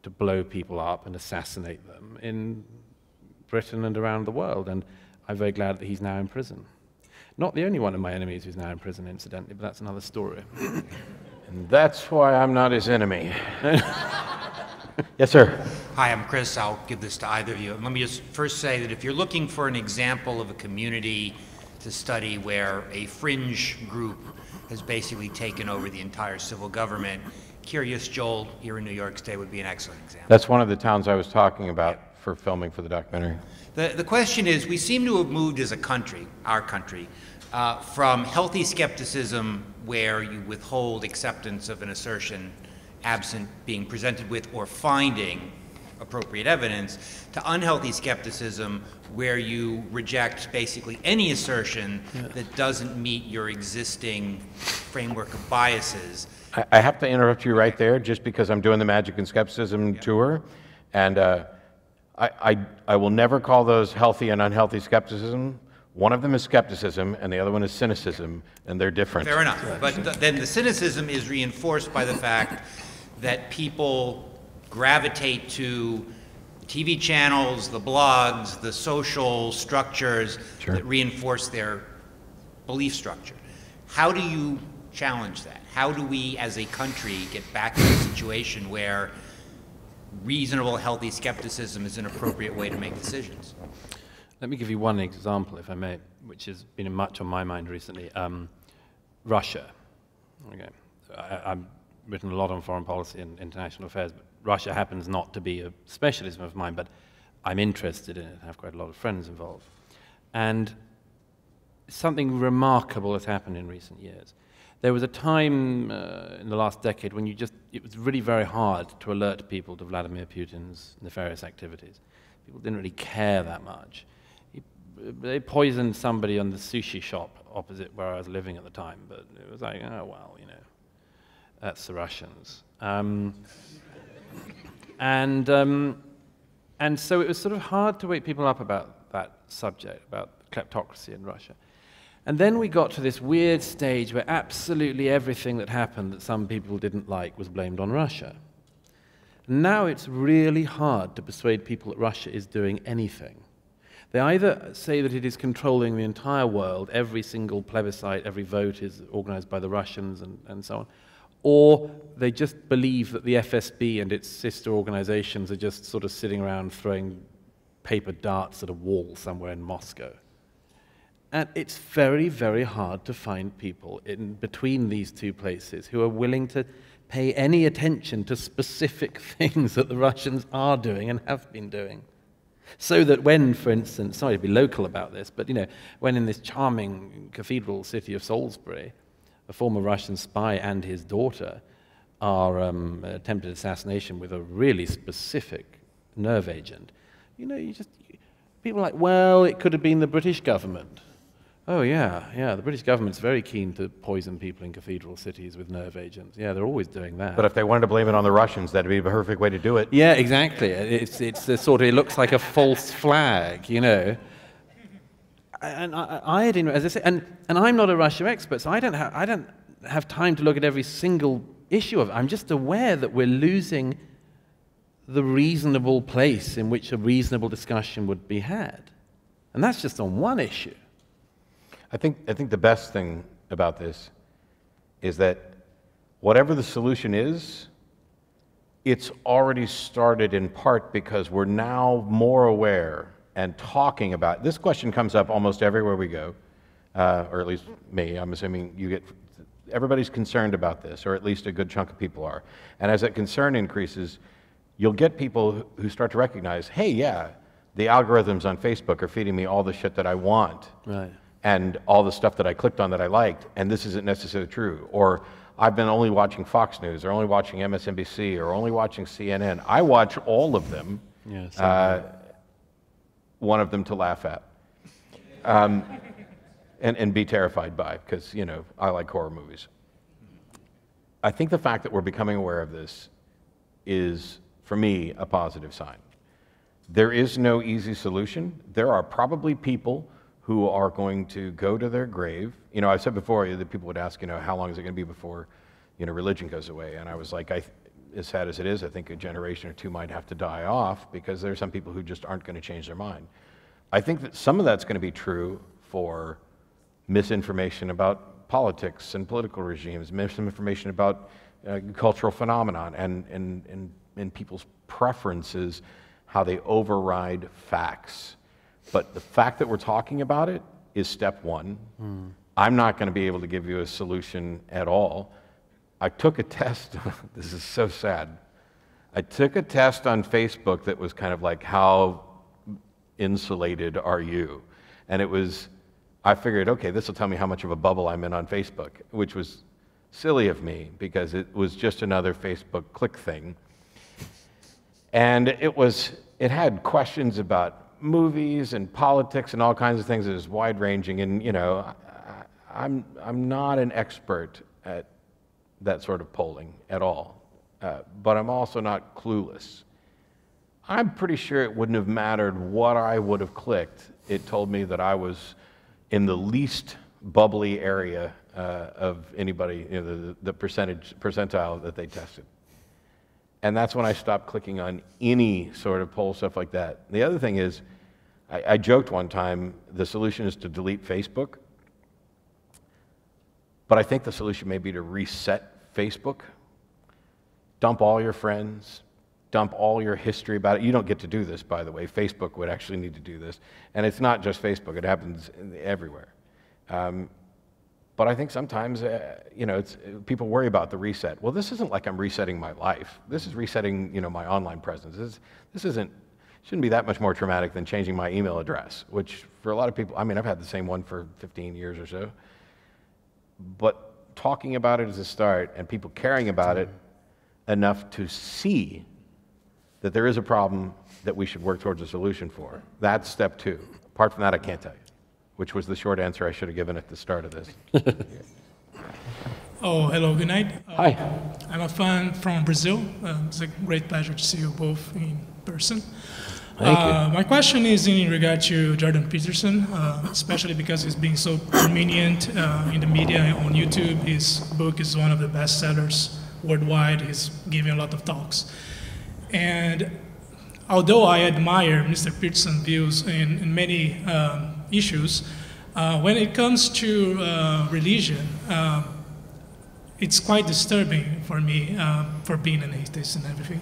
to blow people up and assassinate them in Britain and around the world. And I'm very glad that he's now in prison. Not the only one of my enemies who's now in prison, incidentally, but that's another story. *coughs* And that's why I'm not his enemy. *laughs* yes, sir. Hi, I'm Chris. I'll give this to either of you. And Let me just first say that if you're looking for an example of a community to study where a fringe group has basically taken over the entire civil government, Kiryas Joel here in New York State would be an excellent example. That's one of the towns I was talking about for filming for the documentary. The, the question is, we seem to have moved as a country, our country, uh, from healthy skepticism where you withhold acceptance of an assertion absent being presented with or finding appropriate evidence, to unhealthy skepticism where you reject basically any assertion that doesn't meet your existing framework of biases. I, I have to interrupt you right there just because I'm doing the Magic and Skepticism tour. And uh, I, I, I will never call those healthy and unhealthy skepticism. One of them is skepticism, and the other one is cynicism, and they're different. Fair enough. But th- then the cynicism is reinforced by the fact that people gravitate to TV channels, the blogs, the social structures Sure. that reinforce their belief structure. How do you challenge that? How do we, as a country, get back to a situation where reasonable, healthy skepticism is an appropriate way to make decisions? Let me give you one example, if I may, which has been much on my mind recently. Um, Russia. Okay. I, I've written a lot on foreign policy and international affairs, but Russia happens not to be a specialism of mine, but I'm interested in it. I have quite a lot of friends involved. And something remarkable has happened in recent years. There was a time uh, in the last decade when you just, it was really very hard to alert people to Vladimir Putin's nefarious activities. People didn't really care that much. He, they poisoned somebody on the sushi shop opposite where I was living at the time, but it was like, oh, well, you know, that's the Russians. Um, and, um, and so it was sort of hard to wake people up about that subject, about kleptocracy in Russia. And then we got to this weird stage where absolutely everything that happened that some people didn't like was blamed on Russia. Now it's really hard to persuade people that Russia is doing anything. They either say that it is controlling the entire world, every single plebiscite, every vote is organized by the Russians, and, and so on, or they just believe that the FSB and its sister organizations are just sort of sitting around throwing paper darts at a wall somewhere in Moscow. And it's very, very hard to find people in between these two places who are willing to pay any attention to specific *laughs* things that the Russians are doing and have been doing. So that when, for instance, sorry to be local about this, but you know, when in this charming cathedral city of Salisbury, a former Russian spy and his daughter are um, attempted assassination with a really specific nerve agent, you know, you just people are like, well, it could have been the British government. Oh yeah, yeah. The British government's very keen to poison people in cathedral cities with nerve agents. Yeah, they're always doing that. But if they wanted to blame it on the Russians, that'd be the perfect way to do it. yeah, exactly. It's it's a sort of it looks like a false flag, you know. And I, I had, as I say, and, and I'm not a Russia expert, so I don't have I don't have time to look at every single issue of it. I'm just aware that we're losing the reasonable place in which a reasonable discussion would be had, and that's just on one issue. I think, I think the best thing about this is that whatever the solution is, it's already started in part because we're now more aware and talking about this question comes up almost everywhere we go uh, or at least me i'm assuming you get everybody's concerned about this or at least a good chunk of people are and as that concern increases you'll get people who- start to recognize hey yeah the algorithms on facebook are feeding me all the shit that i want Right. And all the stuff that I clicked on that I liked, and this isn't necessarily true. Or I've been only watching Fox News, or only watching MSNBC, or only watching CNN. I watch all of them, Yeah, uh, one of them to laugh at, um, and, and be terrified by, because, you know, I like horror movies. I think the fact that we're becoming aware of this is, for me, a positive sign. There is no easy solution. There are probably people who are going to go to their grave. You know, I've said before that people would ask, you know, how long is it going to be before, you know, religion goes away? And I was like, I, as sad as it is, I think a generation or two might have to die off because there are some people who just aren't going to change their mind. I think that some of that's going to be true for misinformation about politics and political regimes, misinformation about uh, cultural phenomenon and, and, and, and people's preferences, how they override facts. But the fact that we're talking about it is step one. Hmm. I'm not going to be able to give you a solution at all. I took a *laughs* test. *laughs* this is so sad. I took a test on Facebook that was kind of like, how insulated are you? And it was, I figured, okay, this will tell me how much of a bubble I'm in on Facebook, which was silly of me because it was just another Facebook click thing. And it was, it had questions about movies and politics and all kinds of things. Was wide ranging. And, you know, I, I'm, I'm not an expert at that sort of polling at all, uh, but I'm also not clueless. I'm pretty sure it wouldn't have mattered what I would have clicked. It told me that I was in the least bubbly area uh, of anybody, you know, the, the percentage percentile that they tested. And that's when I stopped clicking on any sort of poll stuff like that. The other thing is, I, I joked one time the solution is to delete Facebook, but I think the solution may be to reset Facebook, dump all your friends, dump all your history about it. You don't get to do this, by the way. Facebook would actually need to do this. And it's not just Facebook, it happens everywhere. Um, but I think sometimes, uh, you know, people worry about the reset. Well, this isn't like I'm resetting my life. This is resetting, you know, my online presence. This, this isn't, shouldn't be that much more traumatic than changing my email address, which for a lot of people, I mean, I've had the same one for 15 years or so. But talking about it as a start and people caring about it enough to see that there is a problem that we should work towards a solution for. That's step two. Apart from that, I can't tell you which was the short answer I should have given at the start of this. *laughs* oh, hello, good night. Uh, Hi. I'm a fan from Brazil. Uh, it's a great pleasure to see you both in person. Thank you. Uh, my question is in regard to Jordan Peterson, uh, especially because he's being so prominent uh, in the media on YouTube. His book is one of the best sellers worldwide. He's giving a lot of talks. And although I admire Mr. Peterson's views in, in many um, issues. Uh, when it comes to uh, religion, uh, it's quite disturbing for me uh, for being an atheist and everything.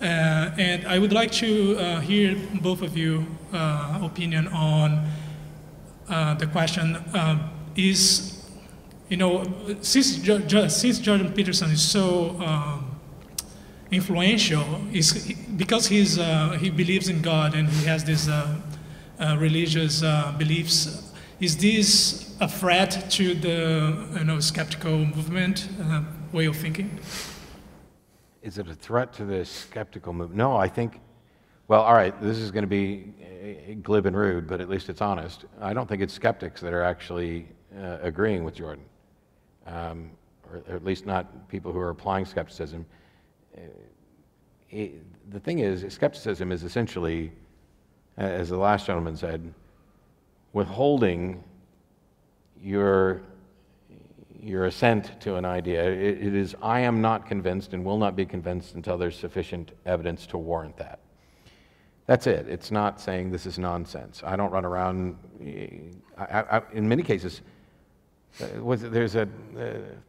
Uh, and I would like to uh, hear both of you opinion on the question: Is you know since, since Jordan Peterson is so um, influential, is because he's he believes in God and he has this uh, religious uh, beliefs. Is this a threat to the you know, skeptical movement uh, way of thinking? Is it a threat to the skeptical movement? No, I think, well, all right, this is going to be glib and rude, but at least it's honest. I don't think it's skeptics that are actually uh, agreeing with Jordan, um, or, or, at least not people who are applying skepticism. Uh, it, the thing is, skepticism is essentially as the last gentleman said, withholding your, your assent to an idea. It, it is, I am not convinced and will not be convinced until there's sufficient evidence to warrant that. That's it. It's not saying this is nonsense. I don't run around, I, I, in many cases, uh, was, there's, a, uh,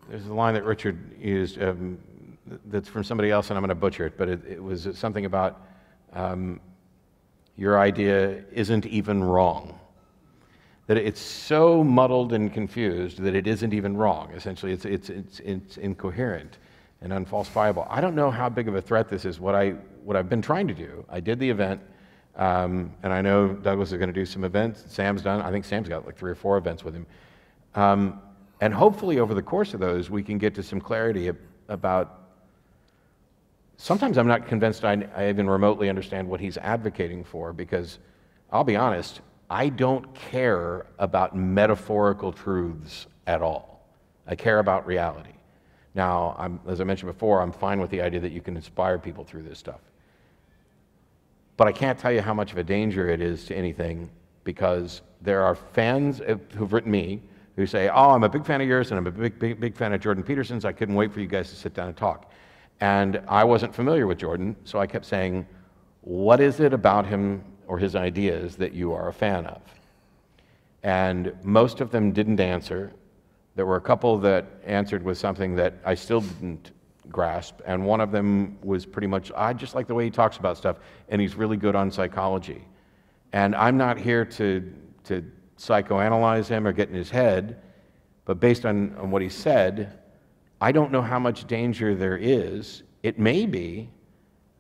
there's a line that Richard used um, that's from somebody else, and I'm going to butcher it, but it, it was something about um, your idea isn't even wrong. That it's so muddled and confused that it isn't even wrong. Essentially, it's, it's, it's, it's incoherent and unfalsifiable. I don't know how big of a threat this is. What, I, what I've been trying to do, I did the event, um, and I know Douglas is going to do some events. Sam's done, I think Sam's got like three or four events with him. Um, and hopefully, over the course of those, we can get to some clarity about sometimes I'm not convinced I, I, even remotely understand what he's advocating for because I'll be honest, I don't care about metaphorical truths at all. I care about reality. Now, I'm, as I mentioned before, I'm fine with the idea that you can inspire people through this stuff. But I can't tell you how much of a danger it is to anything because there are fans who've written me who say, Oh, I'm a big fan of yours and I'm a big, big, big fan of Jordan Peterson's. I couldn't wait for you guys to sit down and talk. And I wasn't familiar with Jordan, so I kept saying, What is it about him or his ideas that you are a fan of? and most of them didn't answer. There were a couple that answered with something that I still didn't grasp, and one of them was pretty much, I just like the way he talks about stuff, and he's really good on psychology. And I'm not here to, to psychoanalyze him or get in his head, but based on, on what he said, I don't know how much danger there is. It may be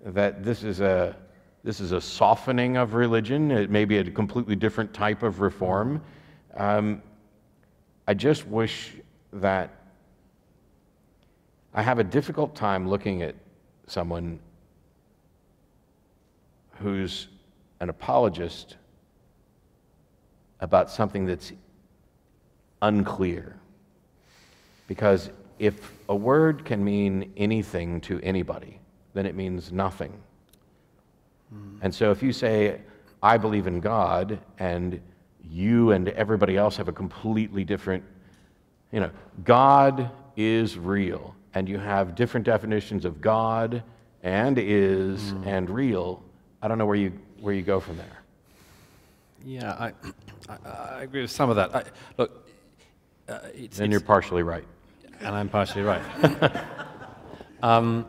that this is a, this is a softening of religion, it may be a completely different type of reform. Um, I just wish that I have a difficult time looking at someone who's an apologist about something that's unclear. Because if a word can mean anything to anybody, then it means nothing. And so if you say, I believe in God, and you and everybody else have a completely different, you know, God is real, and you have different definitions of God and is Hmm. and real, I don't know where you, where you go from there. Yeah, I, I, I agree with some of that. I, look, uh, it's, Then you're partially right. And I'm partially right. *laughs* um,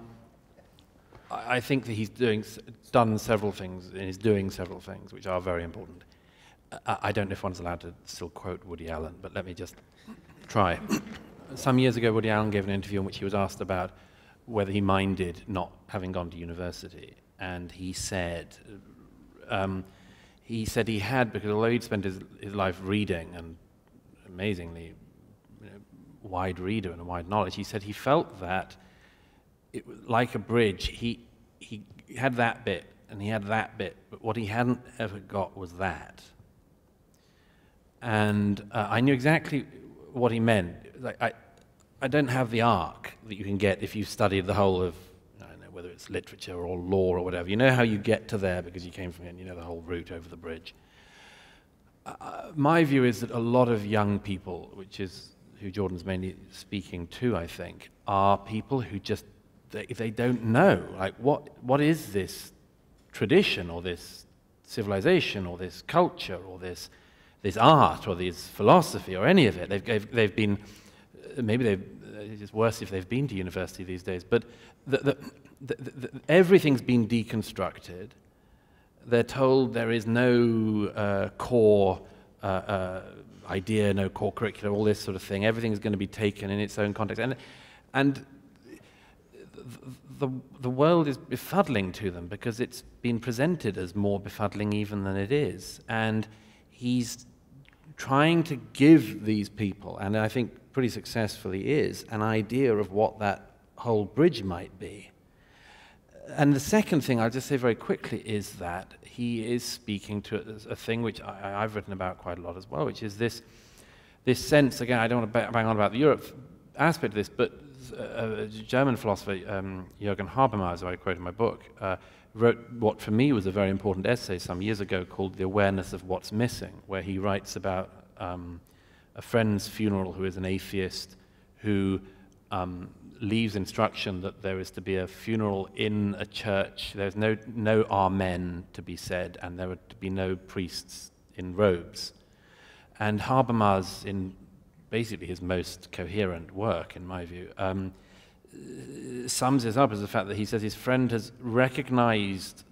I think that he's doing, done several things, and he's doing several things which are very important. I, I don't know if one's allowed to still quote Woody Allen, but let me just try. Some years ago, Woody Allen gave an interview in which he was asked about whether he minded not having gone to university, and he said, um, he said he had because although he'd spent his, his life reading and amazingly wide reader and a wide knowledge, he said he felt that it was like a bridge. He, he had that bit and he had that bit, but what he hadn't ever got was that. And uh, I knew exactly what he meant. Like, I, I don't have the arc that you can get if you've studied the whole of, I don't know, whether it's literature or law or whatever. You know how you get to there because you came from it and you know the whole route over the bridge. Uh, my view is that a lot of young people, which is who Jordan's mainly speaking to, I think, are people who just they, they don't know like what what is this tradition or this civilization or this culture or this this art or this philosophy or any of it. They've they've, they've been maybe they've it's worse if they've been to university these days, but the, the, the, the, everything's been deconstructed they're told there is no uh, core uh, uh, idea, no core curriculum, all this sort of thing. Everything's going to be taken in its own context. And, and the, the world is befuddling to them because it's been presented as more befuddling even than it is. And he's trying to give these people, and I think pretty successfully is, an idea of what that whole bridge might be. And the second thing I'll just say very quickly is that he is speaking to a, thing which I, I've written about quite a lot as well, which is this, this sense, again, I don't want to bang on about the Europe aspect of this, but a, a German philosopher, um, Jürgen Habermas, who I quote in my book, uh, wrote what for me was a very important essay some years ago called The Awareness of What's Missing, where he writes about um, a friend's funeral who is an atheist who um, leaves instruction that there is to be a funeral in a church. There's no, no amen to be said, and there are to be no priests in robes. And Habermas, in basically his most coherent work, in my view, um, sums this up as the fact that he says his friend has recognized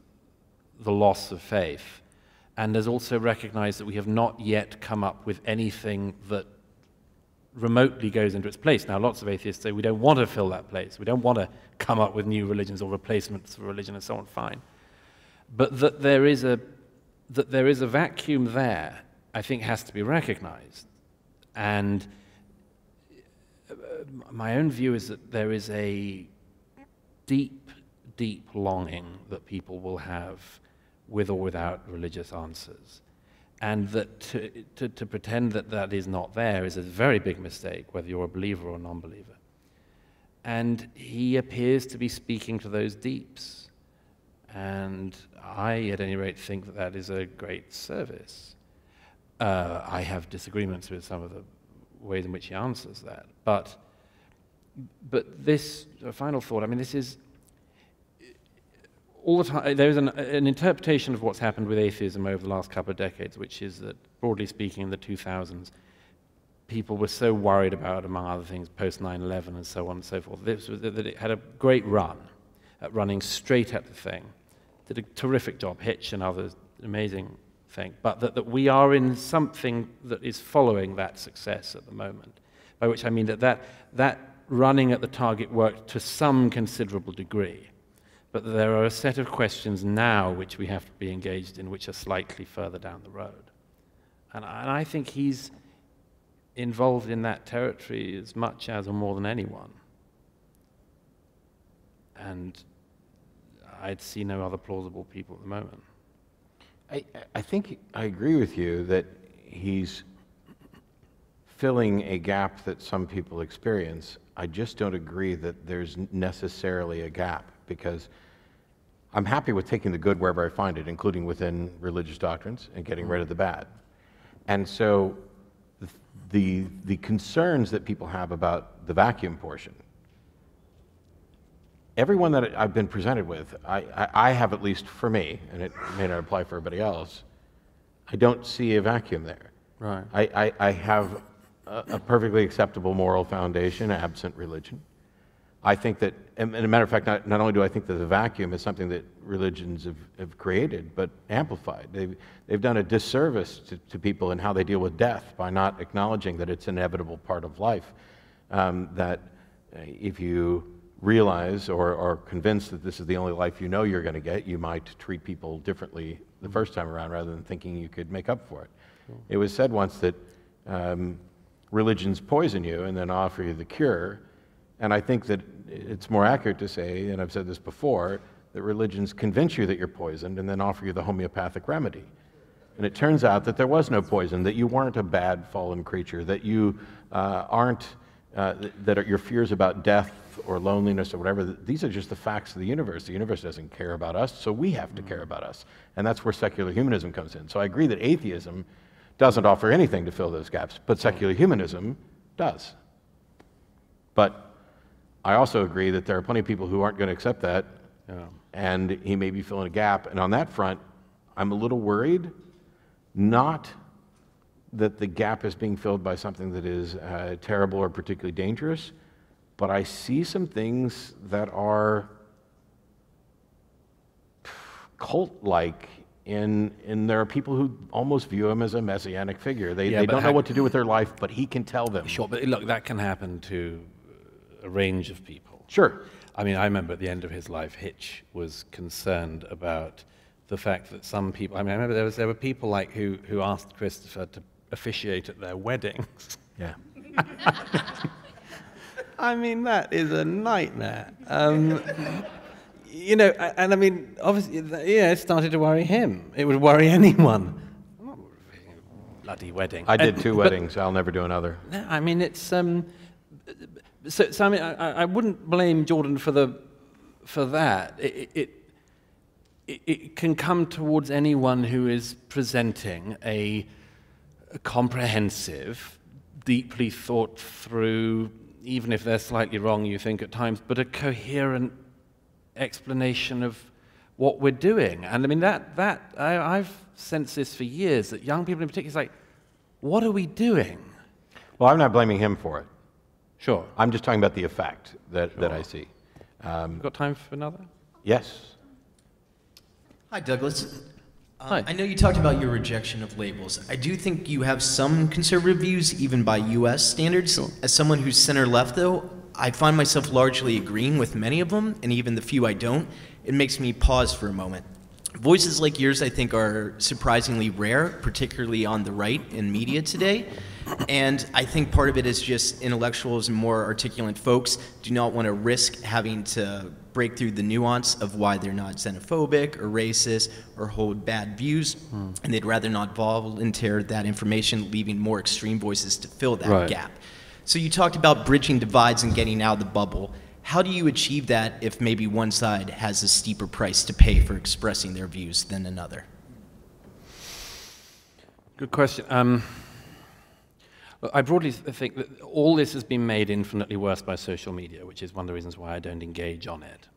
the loss of faith and has also recognized that we have not yet come up with anything that remotely goes into its place. Now, lots of atheists say we don't want to fill that place. We don't want to come up with new religions or replacements for religion and so on. Fine. But that there is a, that there is a vacuum there, I think, has to be recognized. And uh, my own view is that there is a deep, deep longing that people will have with or without religious answers. And that to, to, to, pretend that that is not there is a very big mistake, whether you're a believer or non believer. And he appears to be speaking to those deeps. And I, at any rate, think that that is a great service. Uh, I have disagreements with some of the ways in which he answers that. But, but this, final thought, I mean, this is all the time, there's an, an interpretation of what's happened with atheism over the last couple of decades, which is that, broadly speaking, in the 2000s, people were so worried about, among other things, post 9 11 and so on and so forth, this was, that it had a great run at running straight at the thing. Did a terrific job, Hitch and others, amazing thing. But that, that we are in something that is following that success at the moment. By which I mean that that, that running at the target worked to some considerable degree. But there are a set of questions now which we have to be engaged in, which are slightly further down the road. And, and I think he's involved in that territory as much as or more than anyone. And I'd see no other plausible people at the moment. I, I think I agree with you that he's filling a gap that some people experience. I just don't agree that there's necessarily a gap because I'm happy with taking the good wherever I find it, including within religious doctrines, and getting rid of the bad. And so the, the concerns that people have about the vacuum portion, everyone that I've been presented with, I, I, I, have at least for me, and it may not apply for everybody else, I don't see a vacuum there. Right. I, I, I have a, a, perfectly acceptable moral foundation absent religion. I think that, and a matter of fact, not, not only do I think that the vacuum is something that religions have, have created, but amplified. They've, they've done a disservice to, to people in how they deal with death by not acknowledging that it's an inevitable part of life. Um, that uh, if you realize or are convinced that this is the only life you know you're going to get, you might treat people differently the first time around rather than thinking you could make up for it. It was said once that um, religions poison you and then offer you the cure. And I think that it's more accurate to say, and I've said this before, that religions convince you that you're poisoned and then offer you the homeopathic remedy. And it turns out that there was no poison, that you weren't a bad fallen creature, that you uh, aren't, uh, that your fears about death or loneliness or whatever, these are just the facts of the universe. The universe doesn't care about us, so we have to care about us. And that's where secular humanism comes in. So I agree that atheism doesn't offer anything to fill those gaps, but secular humanism does. But I also agree that there are plenty of people who aren't going to accept that, yeah. and he may be filling a gap. And on that front, I'm a little worried, not that the gap is being filled by something that is uh, terrible or particularly dangerous, but I see some things that are cult like in, in there are people who almost view him as a messianic figure. They, yeah, they don't know what to do with their life, but he can tell them. Sure, but look, that can happen to a range of people. Sure. I mean, I remember at the end of his life, Hitch was concerned about the fact that some people, I mean, I remember there, was, there were people like who, who asked Christopher to officiate at their weddings. Yeah. *laughs* I mean, that is a nightmare. Um, you know, and I mean, obviously, yeah, it started to worry him. It would worry anyone. Bloody wedding. I did two weddings. I'll never do another. No, I mean, it's um, so, so I mean, I, I wouldn't blame Jordan for the for that. It, it, it, it can come towards anyone who is presenting a, a comprehensive, deeply thought through, even if they're slightly wrong, you think at times, but a coherent explanation of what we're doing. And I mean, that, that I, have sensed this for years, that young people in particular is like, what are we doing? Well, I'm not blaming him for it. Sure. I'm just talking about the effect that, sure. that I see. Um, got time for another? Yes. Hi, Douglas. Um, Hi. I know you talked about your rejection of labels. I do think you have some conservative views, even by U.S. standards. Sure. As someone who's center left, though, I find myself largely agreeing with many of them, and even the few I don't, it makes me pause for a moment. Voices like yours, I think, are surprisingly rare, particularly on the right in media today. And I think part of it is just intellectuals and more articulate folks do not want to risk having to break through the nuance of why they're not xenophobic or racist or hold bad views, hmm. and they'd rather not volunteer that information, leaving more extreme voices to fill that right. gap. So you talked about bridging divides and getting out of the bubble. How do you achieve that if maybe one side has a steeper price to pay for expressing their views than another? Good question. Um, I broadly think that all this has been made infinitely worse by social media, which is one of the reasons why I don't engage on it.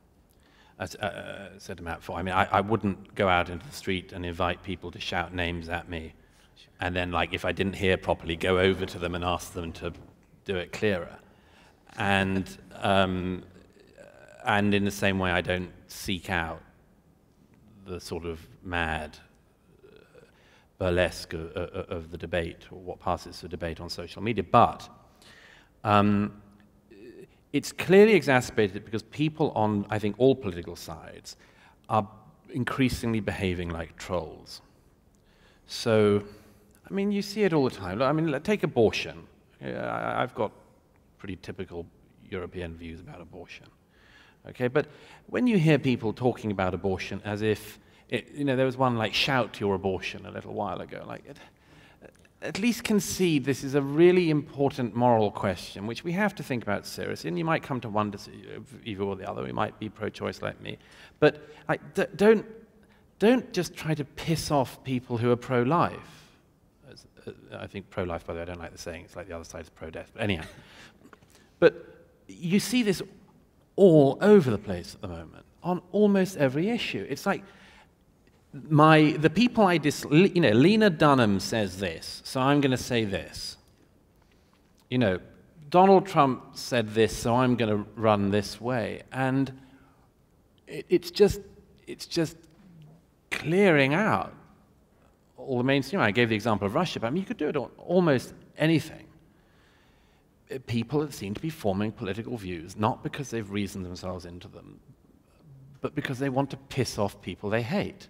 as uh, said to Matt before, I mean, I, I wouldn't go out into the street and invite people to shout names at me, and then, like, if I didn't hear properly, go over to them and ask them to do it clearer. And, um, and in the same way, I don't seek out the sort of mad uh, burlesque of, of, the debate or what passes for debate on social media. But um, it's clearly exacerbated because people on, I think, all political sides are increasingly behaving like trolls. So, I mean, you see it all the time. I mean, take abortion. I've got pretty typical European views about abortion. Okay, but when you hear people talking about abortion as if, it, you know, there was one like shout your abortion a little while ago, like at least concede this is a really important moral question, which we have to think about seriously. And you might come to one decision, either or the other. We might be pro-choice like me, but don't don't just try to piss off people who are pro-life. Uh, I think pro-life, by the way, I don't like the saying. It's like the other side is pro-death. But anyhow, but you see this all over the place at the moment on almost every issue. It's like my, the people I dis, you know, Lena Dunham says this, so I'm going to say this. You know, Donald Trump said this, so I'm going to run this way. And it, it's just, it's just clearing out all the mainstream. I gave the example of Russia, but I mean, you could do it on almost anything. Uh, people that seem to be forming political views, not because they've reasoned themselves into them, but because they want to piss off people they hate.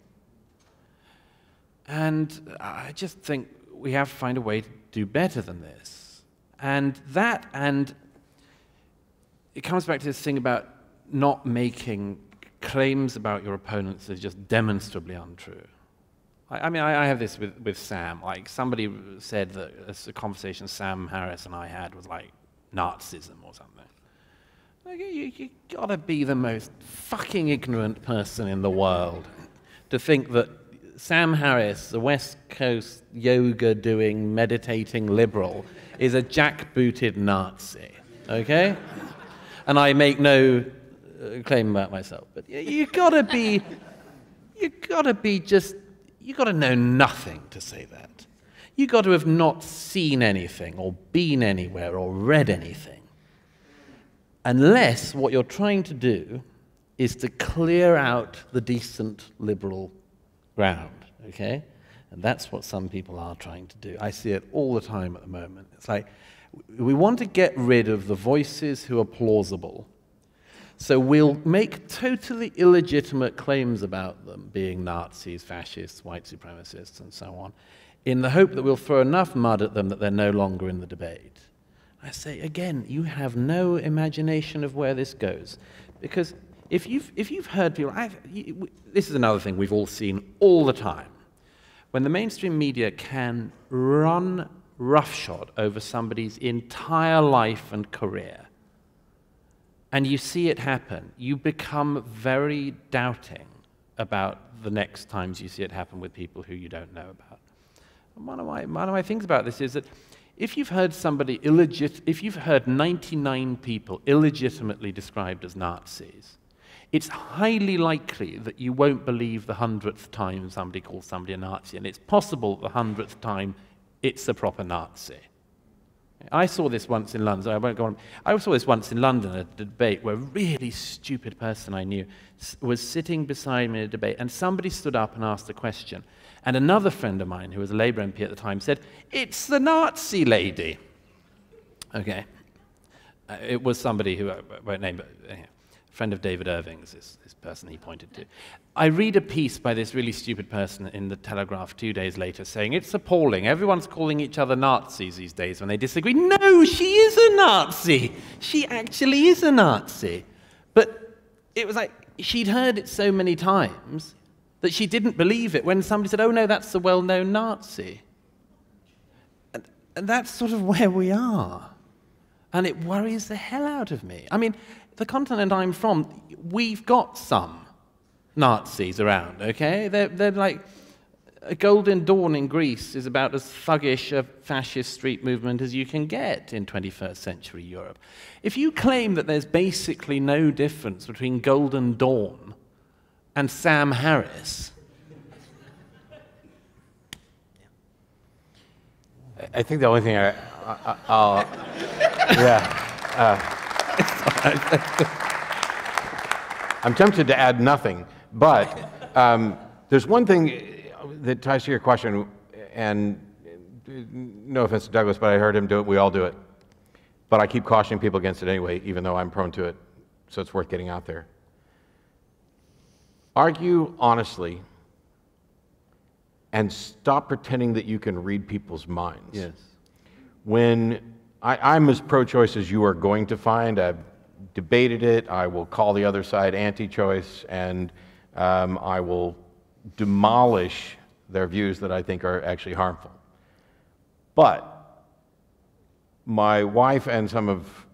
And I just think we have to find a way to do better than this. And that, and it comes back to this thing about not making claims about your opponents are just demonstrably untrue. I, I mean, I, I, have this with, with Sam. Like, somebody said that a conversation Sam Harris and I had was like Nazism or something. Like, you, you gotta be the most fucking ignorant person in the world to think that Sam Harris, the West Coast yoga doing, meditating liberal, is a jackbooted Nazi. Okay? And I make no uh, claim about myself, but you gotta be, you gotta be just, you gotta know nothing to say that. You got to have not seen anything or been anywhere or read anything. Unless what you're trying to do is to clear out the decent liberal ground, okay? And that's what some people are trying to do. I see it all the time at the moment. It's like we want to get rid of the voices who are plausible. So we'll make totally illegitimate claims about them being Nazis, fascists, white supremacists, and so on, in the hope that we'll throw enough mud at them that they're no longer in the debate. I say again, you have no imagination of where this goes. Because if you've, if you've heard people, you, this is another thing we've all seen all the time. When the mainstream media can run roughshod over somebody's entire life and career, and you see it happen, you become very doubting about the next times you see it happen with people who you don't know about. And one of my, one of my things about this is that if you've heard somebody illegit, if you've heard 99 people illegitimately described as Nazis, it's highly likely that you won't believe the hundredth time somebody calls somebody a Nazi, and it's possible the hundredth time it's a proper Nazi. I saw this once in London. I won't go on. I saw this once in London at a debate where a really stupid person I knew was sitting beside me in a debate, and somebody stood up and asked a question. And another friend of mine, who was a Labour MP at the time, said, It's the Nazi lady. Okay. Uh, it was somebody who I won't name, but friend of David Irving's, this, this person he pointed to. I read a piece by this really stupid person in the Telegraph two days later saying, It's appalling. Everyone's calling each other Nazis these days when they disagree. No, she is a Nazi. She actually is a Nazi. But it was like she'd heard it so many times that she didn't believe it when somebody said, Oh, no, that's the well known Nazi. And, and that's sort of where we are. And it worries the hell out of me. I mean, the continent I'm from, we've got some Nazis around, okay? They're, they're like, a Golden Dawn in Greece is about as thuggish a fascist street movement as you can get in 21st century Europe. If you claim that there's basically no difference between Golden Dawn and Sam Harris, I think the only thing I, I, I'll, yeah. uh, *laughs* I'm tempted to add nothing, but um, there's one thing that ties to your question, and no offense to Douglas, but I heard him do it. We all do it. But I keep cautioning people against it anyway, even though I'm prone to it. So it's worth getting out there. Argue honestly and stop pretending that you can read people's minds. yes. When I, I'm as pro choice as you are going to find, I've debated it. I will call the other side anti choice, and um, I will demolish their views that I think are actually harmful. But my wife and some of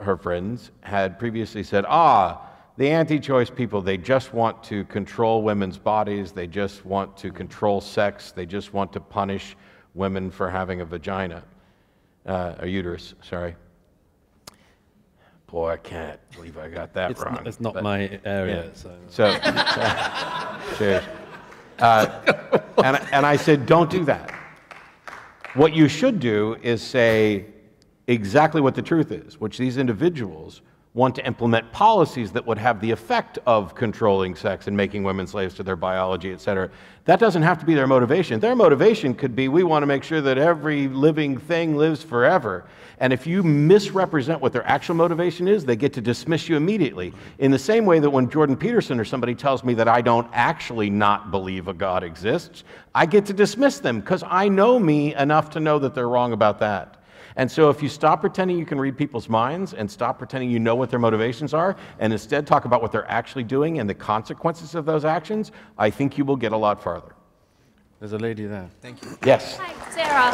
her friends had previously said, ah, the anti choice people, they just want to control women's bodies, they just want to control sex, they just want to punish women for having a vagina, uh, a uterus, sorry. Boy, I can't believe I got that It's, wrong. not, it's not but- my area, yeah. so. so, *laughs* cheers. Uh, and, and I said, don't do that. What you should do is say exactly what the truth is, which these individuals want to implement policies that would have the effect of controlling sex and making women slaves to their biology, et cetera. That doesn't have to be their motivation. Their motivation could be we want to make sure that every living thing lives forever. And if you misrepresent what their actual motivation is, they get to dismiss you immediately. In the same way that when Jordan Peterson or somebody tells me that I don't actually not believe a God exists, I get to dismiss them because I know me enough to know that they're wrong about that. And so, if you stop pretending you can read people's minds and stop pretending you know what their motivations are, and instead talk about what they're actually doing and the consequences of those actions, I think you will get a lot farther. There's a lady there. Thank you. Yes. Hi, Sarah.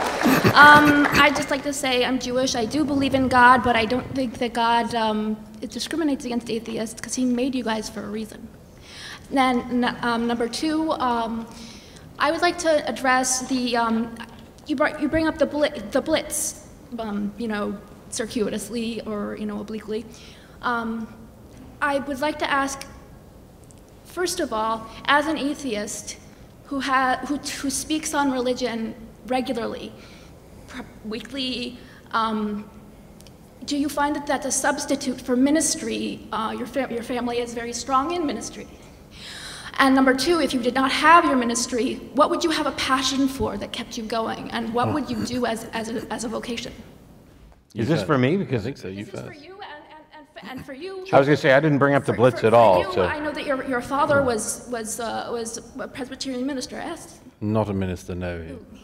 Um, I'd just like to say I'm Jewish. I do believe in God, but I don't think that God um, it discriminates against atheists because He made you guys for a reason. Then, n- um, number two, um, I would like to address the um, you, brought, you bring up the, bli- the blitz, um, you know, circuitously or you know obliquely. Um, I would like to ask First of all, as an atheist who, who, who speaks on religion regularly, weekly, um, do you find that that's a substitute for ministry? Uh, your, your family is very strong in ministry. And number two, if you did not have your ministry, what would you have a passion for that kept you going? And what would you do as, as, a, as a vocation? Is this for me? Because I think so. You This for you and, and, and, for, and for you. I was going to say I didn't bring up the For- blitz for- at for all. you, So I know that your, your father was, was, uh, was a Presbyterian minister, yes? Not a minister, no.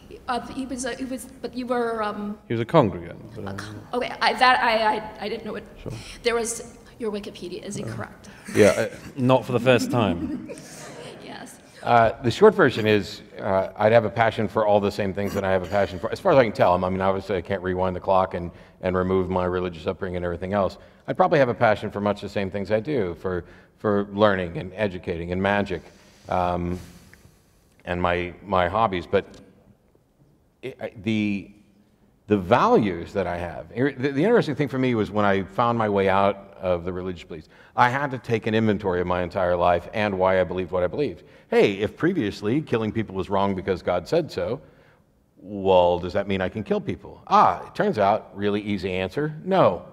He, Uh, he was, uh, he was, but you were, um, he was a congregant. but, uh, okay, I, that, I, I, I didn't know it. Sure. There was, your Wikipedia is incorrect. yeah, uh, not for the first time. *laughs* Uh, the short version is uh, I'd have a passion for all the same things that I have a passion for. As far as I can tell, I mean, obviously I can't rewind the clock and, and remove my religious upbringing and everything else. I'd probably have a passion for much the same things I do, for, for learning and educating and magic um, and my, my hobbies. But it, the, the values that I have. The, the interesting thing for me was when I found my way out of the religious beliefs, I had to take an inventory of my entire life and why I believed what I believed. Hey, if previously killing people was wrong because God said so, well, does that mean I can kill people? Ah, it turns out, really easy answer no.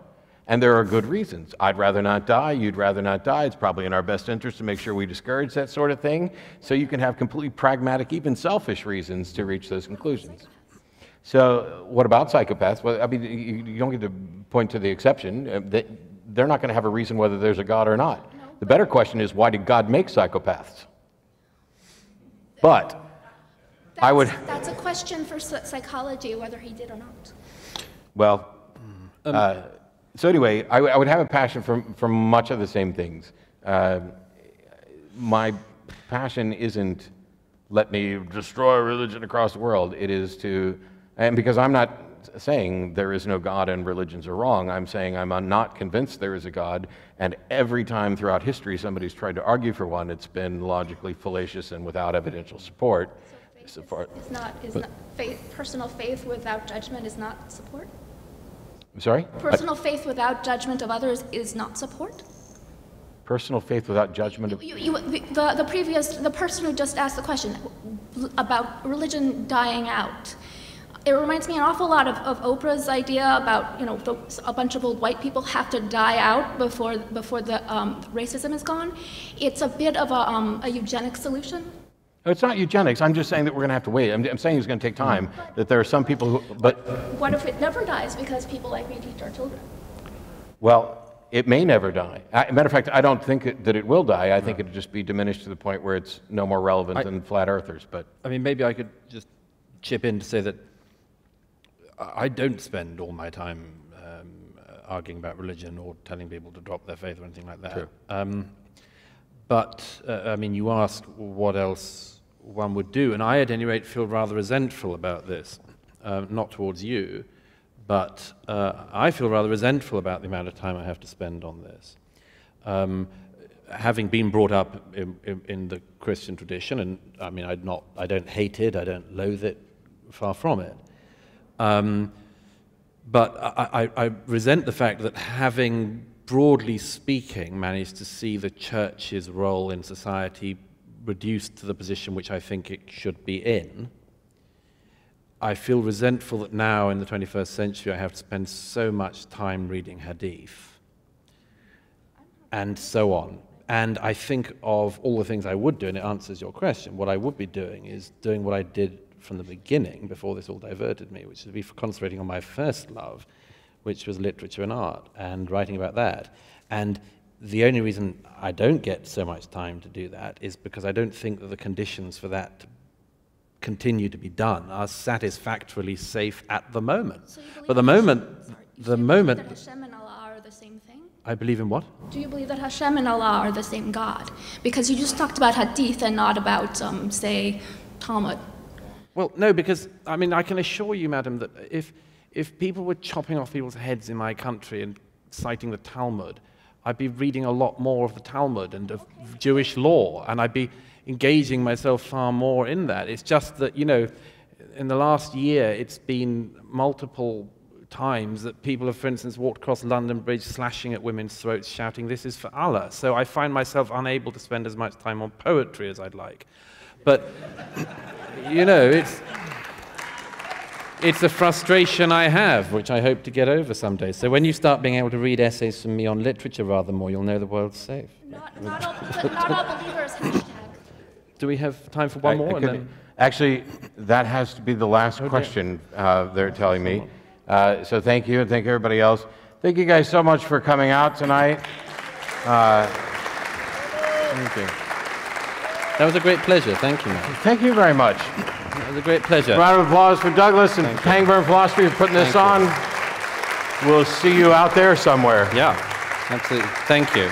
And there are good reasons. I'd rather not die. You'd rather not die. It's probably in our best interest to make sure we discourage that sort of thing. So you can have completely pragmatic, even selfish reasons to reach those conclusions. So, what about psychopaths? Well, I mean, you, you don't get to point to the exception. Uh, they, they're not going to have a reason whether there's a God or not. The better question is, why did God make psychopaths? But I would, That's- That's a question for psychology, whether he did or not. well, uh, so anyway, I, w- I would have a passion for, for much of the same things. Uh, my passion isn't let me destroy religion across the world. It is to, and because I'm not saying there is no God and religions are wrong, I'm saying I'm not convinced there is a God. And every time throughout history somebody's tried to argue for one, it's been logically fallacious and without evidential support. so far. Is not, is But- not, faith, personal faith without judgment is not support? I'm sorry? I- Personal faith without judgment of others is not support? Personal faith without judgment of. You, you, the, the the previous, the person who just asked the question about religion dying out, it reminds me an awful lot of, of Oprah's idea about, you know, the, a bunch of old white people have to die out before, before the um, racism is gone. It's a bit of a, um, a eugenic solution. No, It's not eugenics. I'm just saying that we're going to have to wait. I'm, I'm saying it's going to take time. That there are some people who, but What if it never dies because people like me teach our children? well, it may never die. I, matter of fact, I don't think it, that it will die. I think it'll just be diminished to the point where it's no more relevant I- than flat earthers. But I mean, maybe I could just chip in to say that I don't spend all my time um, uh, arguing about religion or telling people to drop their faith or anything like that. Um, but, uh, I mean, you asked what else one would do, and I, at any rate, feel rather resentful about this. Uh, not towards you, but uh, I feel rather resentful about the amount of time I have to spend on this. Um, having been brought up in, in, in the Christian tradition, and I mean, I'd not, I don't hate it, I don't loathe it, far from it. Um, but I, I, I resent the fact that having, broadly speaking, managed to see the church's role in society reduced to the position which I think it should be in, I feel resentful that now in the 21st century I have to spend so much time reading hadith and so on. And I think of all the things I would do, and it answers your question. What I would be doing is doing what I did from the beginning before this all diverted me, which would be concentrating on my first love, which was literature and art, and writing about that. And the only reason I don't get so much time to do that is because I don't think that the conditions for that to continue to be done are satisfactorily safe at the moment. So But the moment, sorry. the Do you believe moment, That Hashem and Allah are the same thing? I believe in what? Do you believe that Hashem and Allah are the same God? Because you just talked about Hadith and not about, um, say, Talmud. Well, no, because I mean, I can assure you, madam, that if, if people were chopping off people's heads in my country and citing the Talmud, I'd be reading a lot more of the Talmud and of Jewish law, and I'd be engaging myself far more in that. It's just that, you know, in the last year, it's been multiple times that people have, for instance, walked across London Bridge slashing at women's throats, shouting, This is for Allah. So I find myself unable to spend as much time on poetry as I'd like. But you know, it's it's a frustration I have, which I hope to get over someday. So when you start being able to read essays from me on literature rather more, you'll know the world's safe. Not, not, all, not all believers, hashtag. Do we have time for one I- more? I and could then- Actually, that has to be the last dear. question, uh, they're telling me. Uh, So thank you, and thank everybody else. Thank you guys so much for coming out tonight. Uh, Thank you. That was a great pleasure. Thank you, man. Thank you very much. That was a great pleasure. Round of applause for Douglas and Pangburn Philosophy for putting this Thank on. We'll see you out there somewhere. Yeah, absolutely. Thank you.